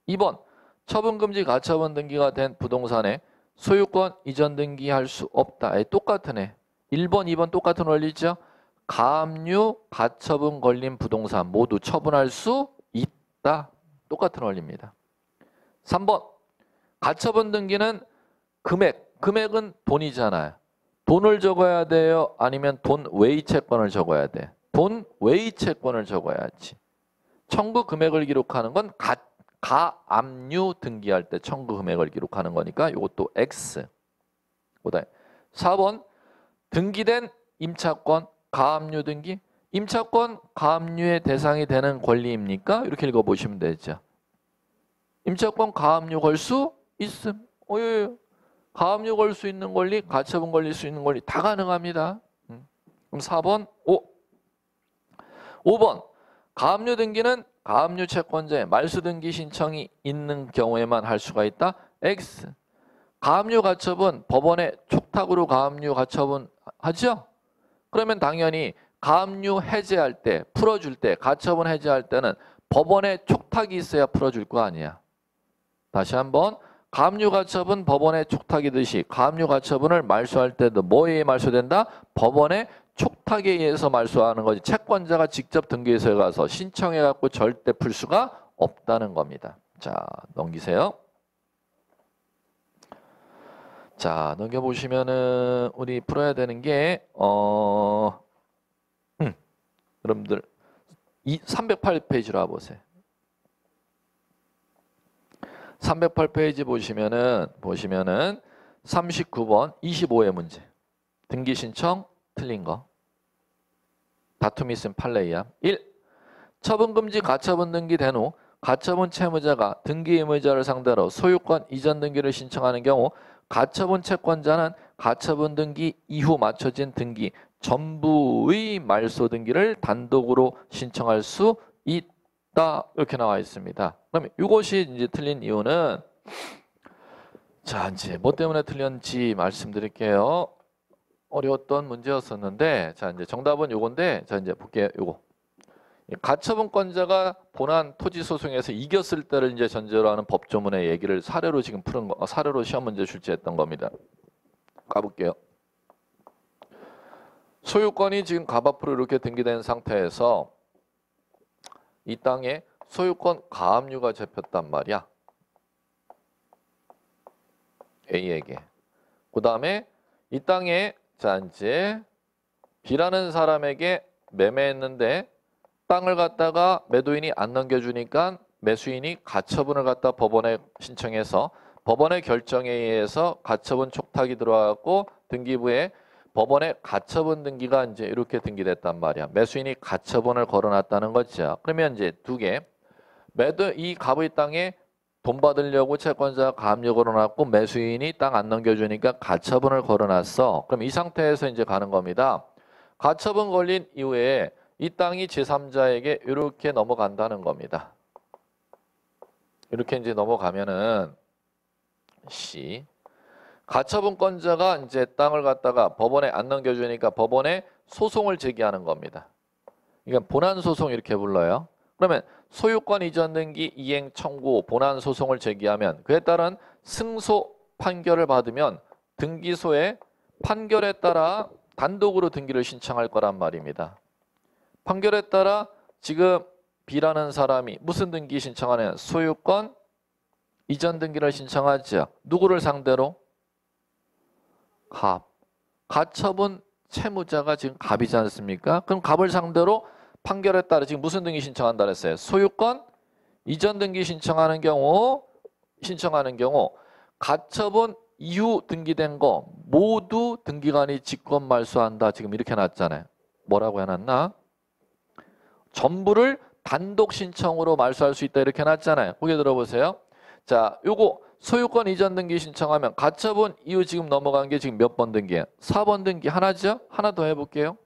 2번. 처분금지 가처분 등기가 된 부동산에 소유권 이전 등기할 수 없다. 에, 똑같은 애. 1번, 2번 똑같은 원리죠. 가압류, 가처분 걸린 부동산 모두 처분할 수 있다. 똑같은 원리입니다. 3번. 가처분 등기는 금액, 금액은 돈이잖아요. 돈을 적어야 돼요? 아니면 돈 외의 채권을 적어야 돼? 돈 외의 채권을 적어야지. 청구 금액을 기록하는 건 가, 가압류 등기할 때 청구 금액을 기록하는 거니까 이것도 X. 그다음에 4번 등기된 임차권 가압류 등기 임차권 가압류의 대상이 되는 권리입니까? 이렇게 읽어보시면 되죠. 임차권 가압류 걸수 있음. 예. 가압류 걸 수 있는 권리, 가처분 걸릴 수 있는 권리 다 가능합니다. 음. 그럼 4번, 5. 5번 가압류 등기는 가압류 채권자의 말소 등기 신청이 있는 경우에만 할 수가 있다. X. 가압류 가처분 법원에 촉탁으로 가압류 가처분 하죠? 그러면 당연히 가압류 해제할 때, 풀어줄 때, 가처분 해제할 때는 법원에 촉탁이 있어야 풀어줄 거 아니야. 다시 한번 가압류 가처분 법원에 촉탁이듯이 가압류 가처분을 말소할 때도 뭐에 말소된다? 법원에 촉탁에 의해서 말소하는 거지 채권자가 직접 등기소에 가서 신청해 갖고 절대 풀 수가 없다는 겁니다. 자 넘기세요. 자 넘겨보시면은 우리 풀어야 되는 게 어, 음, 여러분들 이 308페이지로 와보세요. 308페이지 보시면은 보시면은 39번 25의 문제. 등기 신청 틀린 거. 다툼이 있음 판례야. 1. 처분금지 가처분 등기 된 후 가처분 채무자가 등기 의무자를 상대로 소유권 이전 등기를 신청하는 경우 가처분 채권자는 가처분 등기 이후 맞춰진 등기 전부의 말소 등기를 단독으로 신청할 수 있다 이렇게 나와 있습니다. 그러면 이것이 이제 틀린 이유는 자 이제 뭐 때문에 틀렸는지 말씀드릴게요. 어려웠던 문제였었는데 자 이제 정답은 요건데 자 이제 볼게요. 요거 가처분권자가 본안 토지 소송에서 이겼을 때를 이제 전제로 하는 법조문의 얘기를 사례로 지금 푸는 거 사례로 시험 문제 출제했던 겁니다. 가볼게요. 소유권이 지금 갑 앞으로 이렇게 등기된 상태에서 이 땅에 소유권 가압류가 잡혔단 말이야. A에게. 그 다음에 이 땅에 자 이제 B라는 사람에게 매매했는데 땅을 갖다가 매도인이 안 넘겨주니까 매수인이 가처분을 갖다 법원에 신청해서 법원의 결정에 의해서 가처분 촉탁이 들어왔고 등기부에 법원의 가처분 등기가 이제 이렇게 등기됐단 말이야. 매수인이 가처분을 걸어놨다는 거죠. 그러면 이제 두 개. 매도 이 갑의 땅에 돈 받으려고 채권자가 가압류 걸어놨고 매수인이 땅 안 넘겨주니까 가처분을 걸어놨어. 그럼 이 상태에서 이제 가는 겁니다. 가처분 걸린 이후에 이 땅이 제3자에게 이렇게 넘어간다는 겁니다. 이렇게 이제 넘어가면은 C 가처분권자가 이제 땅을 갖다가 법원에 안 넘겨주니까 법원에 소송을 제기하는 겁니다. 이건 본안 소송 이렇게 불러요. 그러면 소유권 이전 등기 이행 청구 본안 소송을 제기하면 그에 따른 승소 판결을 받으면 등기소에 판결에 따라 단독으로 등기를 신청할 거란 말입니다. 판결에 따라 지금 B라는 사람이 무슨 등기 신청하는 소유권 이전 등기를 신청하죠. 누구를 상대로? 갑. 가처분 채무자가 지금 갑이지 않습니까? 그럼 갑을 상대로 판결에 따라 지금 무슨 등기 신청한다 그랬어요? 소유권 이전 등기 신청하는 경우 신청하는 경우 가처분 이후 등기된 거 모두 등기관이 직권 말소한다. 지금 이렇게 놨잖아요. 뭐라고 해놨나? 전부를 단독 신청으로 말소할 수 있다 이렇게 놨잖아요. 거기 들어보세요. 자, 요거 소유권 이전 등기 신청하면 가처분 이후 지금 넘어간 게 지금 몇 번 등기예요? 4번 등기 하나죠? 하나 더 해볼게요.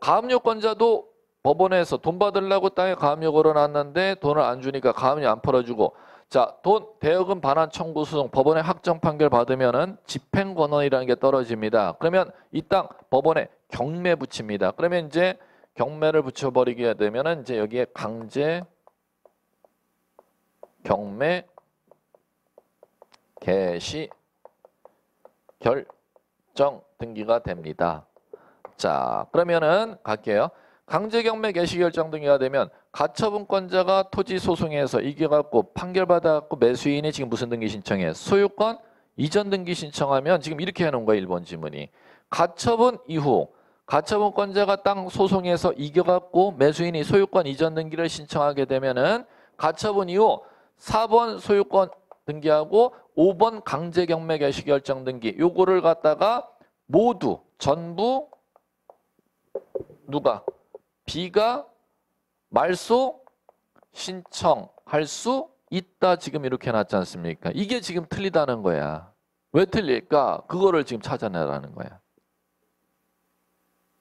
가압류권자도 법원에서 돈 받으려고 땅에 가압류 걸어놨는데 돈을 안 주니까 가압류 안 풀어주고 자, 돈 대여금 반환 청구 소송 법원에 확정 판결 받으면은 집행 권한이라는 게 떨어집니다. 그러면 이 땅 법원에 경매 붙입니다. 그러면 이제 경매를 붙여버리게 되면은 이제 여기에 강제 경매 개시 결정 등기가 됩니다. 자, 그러면은 갈게요. 강제 경매 개시 결정 등기가 되면 가처분권자가 토지 소송에서 이겨갖고 판결받아갖고 매수인이 지금 무슨 등기 신청해? 소유권 이전 등기 신청하면 지금 이렇게 해놓은 거야 1번 지문이. 가처분 이후 가처분권자가 땅 소송에서 이겨갖고 매수인이 소유권 이전 등기를 신청하게 되면은 가처분 이후 4번 소유권 등기하고 5번 강제 경매 개시 결정 등기 요거를 갖다가 모두 전부 누가 B가 말소 신청할 수 있다 지금 이렇게 해놨지 않습니까? 이게 지금 틀리다는 거야. 왜 틀릴까? 그거를 지금 찾아내라는 거야.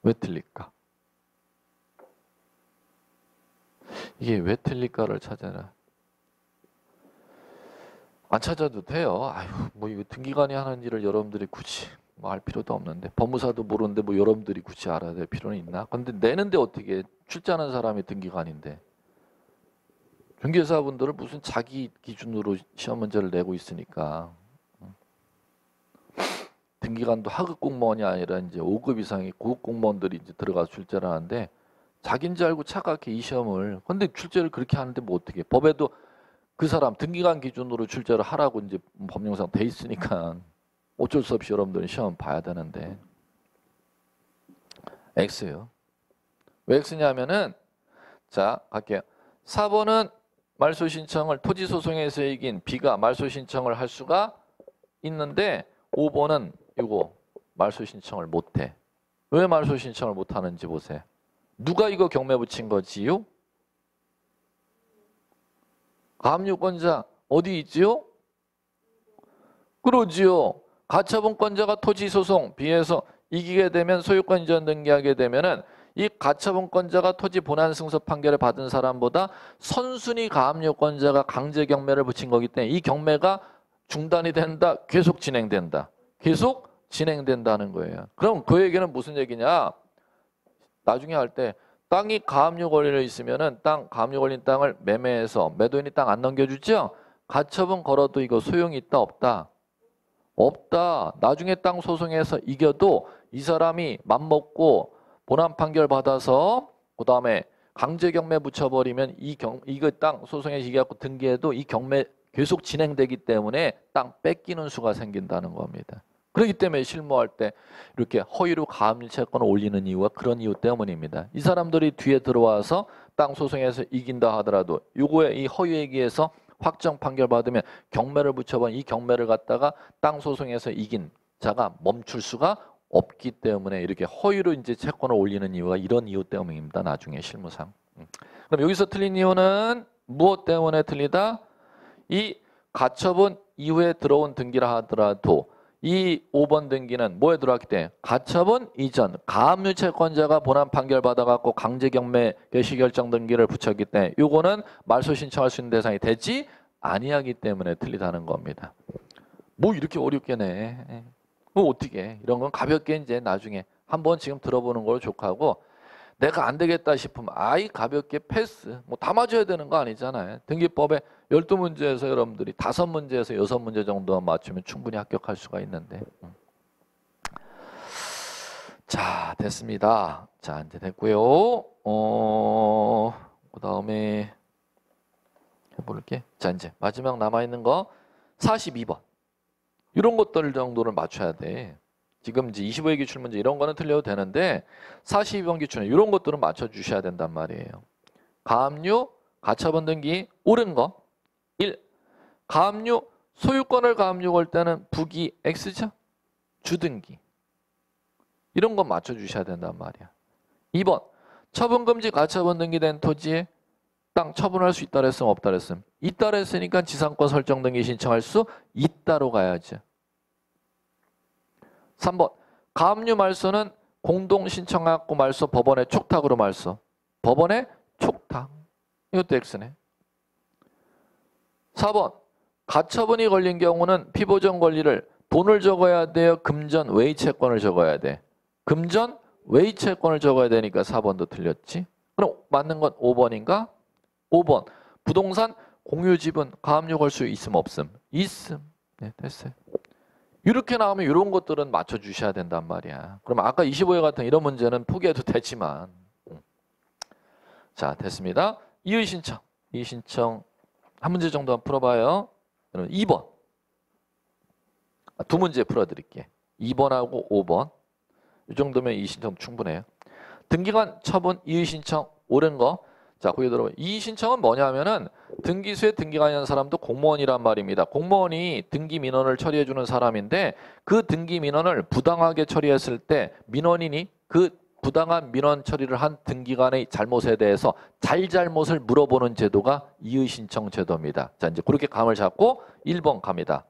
왜 틀릴까? 이게 왜 틀릴까를 찾아라. 안 찾아도 돼요. 아유, 뭐 이거 등기관이 하는 일을 여러분들이 굳이 뭐 알 필요도 없는데 법무사도 모르는데 뭐 여러분들이 굳이 알아야 될 필요는 있나? 근데 내는데 어떻게 출제하는 사람이 등기관인데 중개사분들은 무슨 자기 기준으로 시험 문제를 내고 있으니까 등기관도 하급 공무원이 아니라 이제 5급 이상의 고급 공무원들이 이제 들어가 출제를 하는데 자기인지 알고 착각해 이 시험을 근데 출제를 그렇게 하는데 뭐 어떻게 법에도 그 사람 등기관 기준으로 출제를 하라고 이제 법령상 돼 있으니까 어쩔 수 없이 여러분들은 시험 봐야 되는데 X요. 왜 X냐면은 자 갈게요. 4번은 말소 신청을 토지 소송에서 이긴 B가 말소 신청을 할 수가 있는데 5번은 이거 말소 신청을 못해. 왜 말소 신청을 못하는지 보세요. 누가 이거 경매 붙인 거지요? 가압류권자 어디 있지요? 그러지요. 가처분권자가 토지 소송 비해서 이기게 되면 소유권 이전 등기하게 되면은 이 가처분권자가 토지 본안 승소 판결을 받은 사람보다 선순위 가압류권자가 강제 경매를 붙인 거기 때문에 이 경매가 중단이 된다. 계속 진행된다. 계속 진행된다는 거예요. 그럼 그 얘기는 무슨 얘기냐? 나중에 할 때 땅이 가압류 걸려 있으면은 땅 가압류 걸린 땅을 매매해서 매도인이 땅 안 넘겨주죠? 가처분 걸어도 이거 소용이 있다 없다? 없다. 나중에 땅 소송에서 이겨도 이 사람이 맘먹고 본안 판결 받아서 그 다음에 강제 경매 붙여버리면 이 경 이거 땅 소송에 이겨갖고 등기해도 이 경매 계속 진행되기 때문에 땅 뺏기는 수가 생긴다는 겁니다. 그렇기 때문에 실무할 때 이렇게 허위로 가압류 채권을 올리는 이유가 그런 이유 때문입니다. 이 사람들이 뒤에 들어와서 땅 소송에서 이긴다 하더라도 요거에 이 허위에 의해서 확정 판결 받으면 경매를 붙여본 이 경매를 갖다가 땅 소송에서 이긴 자가 멈출 수가 없기 때문에 이렇게 허위로 이제 채권을 올리는 이유가 이런 이유 때문입니다. 나중에 실무상. 음. 그럼 여기서 틀린 이유는 무엇 때문에 틀리다? 이 가처분 이후에 들어온 등기라 하더라도 이 5번 등기는 뭐에 들어왔기 때문에 가처분 이전 가압류 채권자가 본안 판결 받아갖고 강제 경매 개시 결정 등기를 붙였기 때문에 요거는 말소 신청할 수 있는 대상이 되지 아니하기 때문에 틀리다는 겁니다. 뭐 이렇게 어렵게 내. 뭐 어떻게 해. 이런 건 가볍게 이제 나중에 한번 지금 들어보는 걸 족하고 내가 안 되겠다 싶으면 아이 가볍게 패스. 뭐 다 맞아야 되는 거 아니잖아요. 등기법에 12문제에서 여러분들이 5문제에서 6문제 정도만 맞추면 충분히 합격할 수가 있는데. 음. 자, 됐습니다. 자, 이제 됐고요. 어, 그다음에 해 볼게. 자, 이제 마지막 남아 있는 거 42번. 이런 것들 정도를 맞춰야 돼. 지금 이제 25회 기출 문제 이런 거는 틀려도 되는데 42번 기출은 이런 것들은 맞춰 주셔야 된단 말이에요. 가압류, 가처분 등기 옳은 거 1. 가압류 소유권을 가압류 걸 때는 부기 X죠? 주등기. 이런 거 맞춰 주셔야 된단 말이야. 2번. 처분 금지 가처분 등기된 토지에 땅 처분할 수 있다 그랬음 없다 그랬음 있다 그랬으니까 지상권 설정 등기 신청할 수 있다로 가야지 3번. 가압류 말소는 공동 신청하고 말소 법원의 촉탁으로 말소. 법원의 촉탁. 이것도 X네. 4번. 가처분이 걸린 경우는 피보전 권리를 돈을 적어야 돼요? 금전 외의 채권을 적어야 돼. 금전 외의 채권을 적어야 되니까 4번도 틀렸지? 그럼 맞는 건 5번인가? 5번. 부동산 공유 지분 가압류 걸 수 있음 없음? 있음. 네 됐어요 이렇게 나오면 이런 것들은 맞춰 주셔야 된단 말이야. 그럼 아까 25회 같은 이런 문제는 포기해도 되지만. 음. 자 됐습니다. 이의 신청. 이의 신청 한 문제 정도 풀어봐요. 그럼 2번. 아, 두 문제 풀어드릴게. 2번하고 5번. 이 정도면 이의 신청 충분해요. 등기관 처분 이의 신청 옳은 거 자, 거기 들어봐. 이 신청은 뭐냐면은 등기소에 등기가 있는 사람도 공무원이란 말입니다. 공무원이 등기 민원을 처리해 주는 사람인데 그 등기 민원을 부당하게 처리했을 때 민원인이 그 부당한 민원 처리를 한 등기관의 잘못에 대해서 잘잘못을 물어보는 제도가 이의 신청 제도입니다. 자, 이제 그렇게 감을 잡고 1번 갑니다.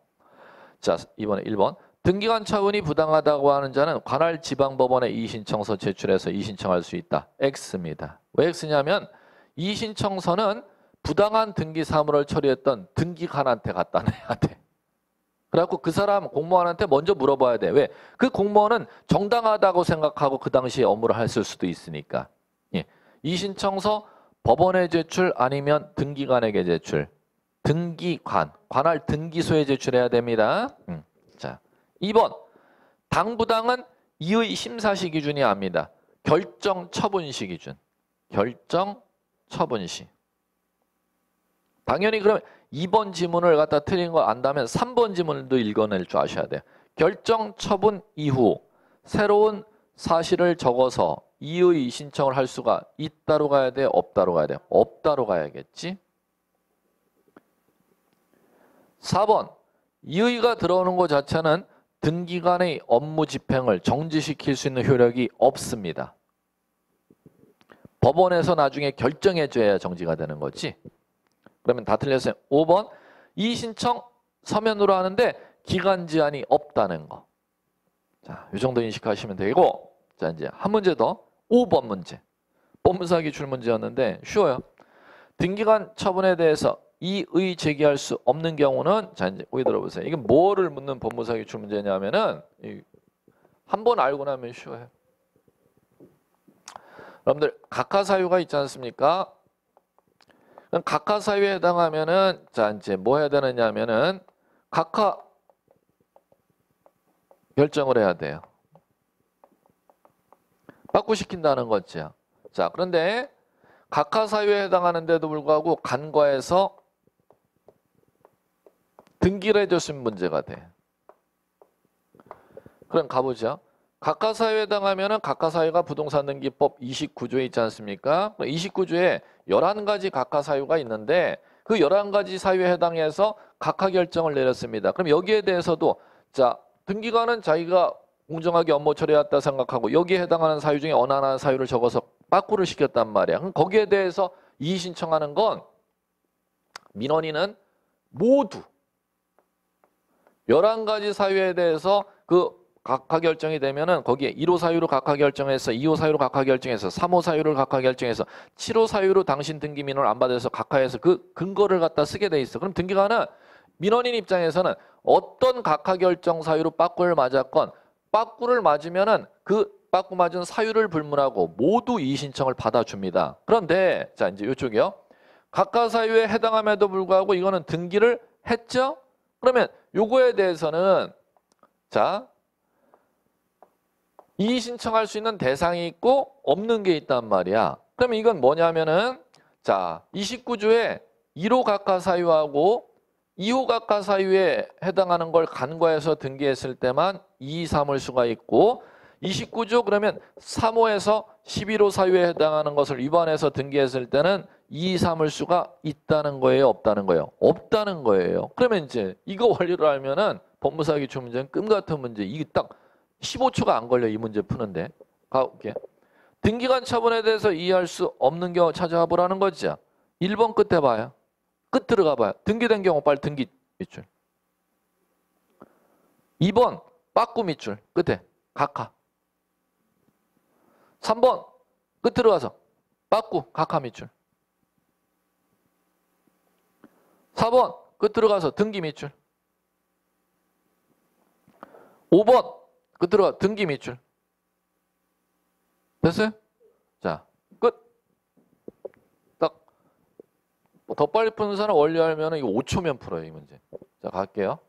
자, 이번에 1번. 등기관 처분이 부당하다고 하는 자는 관할 지방법원에 이의신청서 제출해서 이의신청할 수 있다. X입니다. 왜 X냐면 이 신청서는 부당한 등기 사무를 처리했던 등기관한테 갖다 내야 돼. 그래갖고 그 사람 공무원한테 먼저 물어봐야 돼. 왜? 그 공무원은 정당하다고 생각하고 그 당시에 업무를 했을 수도 있으니까. 예. 이 신청서 법원에 제출 아니면 등기관에게 제출. 등기관, 관할 등기소에 제출해야 됩니다. 음. 자, 2번. 당부당은 이의 심사시 기준이 아닙니다. 결정 처분시 기준. 결정 처분 시. 당연히 그러면 2번 지문을 갖다 틀린 거 안다면 3번 지문도 읽어낼 줄 아셔야 돼요. 결정 처분 이후 새로운 사실을 적어서 이의 신청을 할 수가 있다로 가야 돼, 없다로 가야 돼. 없다로 가야겠지. 4번 이의가 들어오는 것 자체는 등기관의 업무 집행을 정지시킬 수 있는 효력이 없습니다. 법원에서 나중에 결정해 줘야 정지가 되는 거지. 그러면 다 틀렸어요. 5번 이 신청 서면으로 하는데 기간 제한이 없다는 거. 자, 이 정도 인식하시면 되고 자, 이제 한 문제 더. 5번 문제. 법무사 기 출 문제였는데 쉬워요. 등기관 처분에 대해서 이의 제기할 수 없는 경우는 자 이제 오기 들어보세요. 이게 뭐를 묻는 법무사 기 출 문제냐면은 한 번 알고 나면 쉬워요. 여러분들 각하사유가 있지 않습니까? 각하사유에 해당하면은 자 이제 뭐 해야 되느냐면은 각하 결정을 해야 돼요. 바꾸시킨다는 거죠. 자 그런데 각하사유에 해당하는데도 불구하고 간과해서 등기를 해줬으면 문제가 돼. 그럼 가보죠. 각하사유에 해당하면 은 각하사유가 부동산 등기법 29조에 있지 않습니까? 29조에 11가지 각하사유가 있는데 그 11가지 사유에 해당해서 각하 결정을 내렸습니다. 그럼 여기에 대해서도 자 등기관은 자기가 공정하게 업무 처리했다 생각하고 여기에 해당하는 사유 중에 어느 하나 사유를 적어서 빠꾸를 시켰단 말이야. 그럼 거기에 대해서 이의 신청하는 건 민원인은 모두 11가지 사유에 대해서 그 각하 결정이 되면은 거기에 1호 사유로 각하 결정해서 2호 사유로 각하 결정해서 3호 사유를 각하 결정해서 7호 사유로 당신 등기 민원을 안 받아서 각하해서 그 근거를 갖다 쓰게 돼 있어. 그럼 등기관은 민원인 입장에서는 어떤 각하 결정 사유로 빠꾸를 맞았건 빠꾸를 맞으면은 그 빠꾸 맞은 사유를 불문하고 모두 이의 신청을 받아줍니다. 그런데 자 이제 이쪽이요. 각하 사유에 해당함에도 불구하고 이거는 등기를 했죠? 그러면 요거에 대해서는 자 이의 신청할 수 있는 대상이 있고 없는 게 있단 말이야. 그러면 이건 뭐냐면은 자 29조에 1호 각하 사유하고 2호 각하 사유에 해당하는 걸 간과해서 등기했을 때만 이의 삼을 수가 있고 29조 그러면 3호에서 11호 사유에 해당하는 것을 위반해서 등기했을 때는 이의 삼을 수가 있다는 거예요, 없다는 거예요? 없다는 거예요. 그러면 이제 이거 원리를 알면은 법무사 기출 문제는 끔 같은 문제 이게 딱 15초가 안 걸려 이 문제 푸는데 가볼게. 등기관 처분에 대해서 이해할 수 없는 경우 찾아와 보라는 거죠. 1번 끝에 봐요. 끝 들어가 봐요. 등기된 경우 빨리 등기 밑줄. 2번 빠꾸 밑줄 끝에 각하. 3번 끝 들어가서 빠꾸 각하 밑줄. 4번 끝 들어가서 등기 밑줄. 5번 끝 들어가 등기 밑줄. 됐어요? 자, 끝. 딱. 뭐더 빨리 푸는 사람 원리 알면 이거 5초면 풀어요, 이 문제. 자, 갈게요.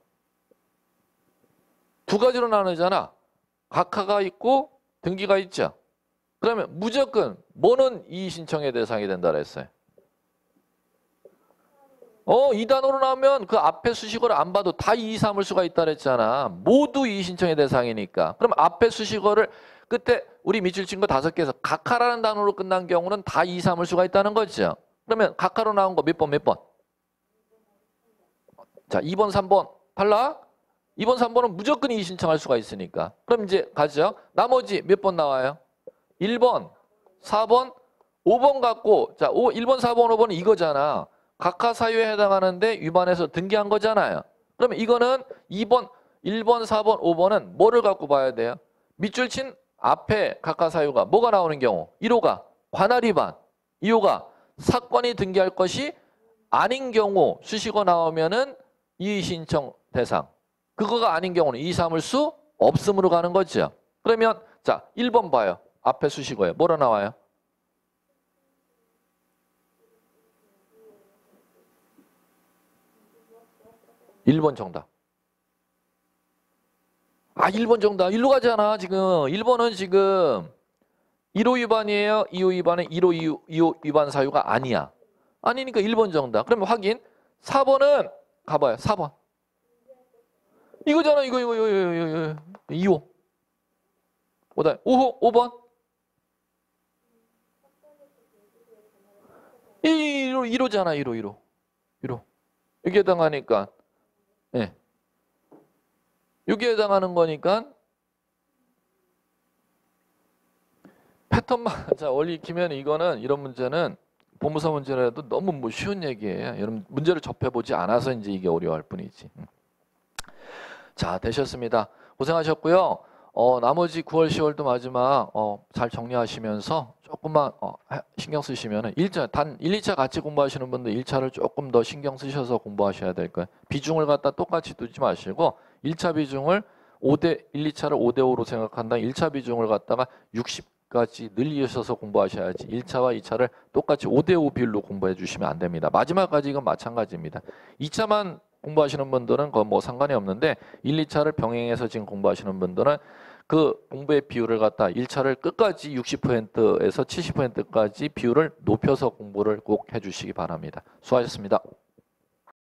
두 가지로 나누잖아. 각하가 있고 등기가 있죠. 그러면 무조건 뭐는 이의 신청의 대상이 된다 그랬어요. 어, 이 단어로 나오면 그 앞에 수식어를 안 봐도 다 이의 삼을 수가 있다 그랬잖아. 모두 이의 신청의 대상이니까. 그럼 앞에 수식어를 끝에 우리 밑줄 친 거 다섯 개에서 각하라는 단어로 끝난 경우는 다 이의 삼을 수가 있다는 거죠. 그러면 각하로 나온 거 몇 번 몇 번? 자, 2번, 3번 탈락. 2번, 3번은 무조건 이의 신청할 수가 있으니까. 그럼 이제 가죠. 나머지 몇 번 나와요? 1번, 4번, 5번 갖고 자, 5, 1번, 4번, 5번은 이거잖아. 각하 사유에 해당하는데 위반해서 등기한 거잖아요. 그러면 이거는 2번, 1번, 4번, 5번은 뭐를 갖고 봐야 돼요? 밑줄 친 앞에 각하 사유가 뭐가 나오는 경우? 1호가 관할 위반, 2호가 사건이 등기할 것이 아닌 경우 수식어 나오면은 이의 신청 대상. 그거가 아닌 경우는 이의 삼을 수 없음으로 가는 거죠. 그러면 자, 1번 봐요. 앞에 수식어에 뭐로 나와요? 1번 정답. 아, 1번 정답. 일로 가잖아, 지금. 1번은 지금 1호 위반이에요. 2호 위반은 1호, 2호, 2호 위반 사유가 아니야. 아니니까 1번 정답. 그러면 확인. 4번은 가봐요. 4번. 이거잖아, 이거, 이거, 이거, 이거, 이거, 이거. 2호. 그다음 5호, 5번. 1호, 1호잖아, 1호, 1호. 1호. 여기에 해당하니까 예. 여기에 해당하는 거니까 패턴만 자 원리 익히면 이거는 이런 문제는 보무사 문제라도 너무 뭐 쉬운 얘기예요. 여러분 문제를 접해보지 않아서 이제 이게 어려워할 뿐이지. 음. 자 되셨습니다. 고생하셨고요. 어, 나머지 9월, 10월도 마지막 어, 잘 정리하시면서 조금만 어, 하- 신경 쓰시면은 1차 단 1, 2차 같이 공부하시는 분들 1차를 조금 더 신경 쓰셔서 공부하셔야 될 거예요. 비중을 갖다 똑같이 두지 마시고 1차 비중을 5대 1, 2차를 5대 5로 생각한다. 1차 비중을 갖다가 60까지 늘리셔서 공부하셔야지. 1차와 2차를 똑같이 5대 5 비율로 공부해 주시면 안 됩니다. 마지막까지 이건 마찬가지입니다. 2차만 공부하시는 분들은 그건 뭐 상관이 없는데 1, 2차를 병행해서 지금 공부하시는 분들은 그 공부의 비율을 갖다 1차를 끝까지 60%에서 70%까지 비율을 높여서 공부를 꼭 해주시기 바랍니다. 수고하셨습니다.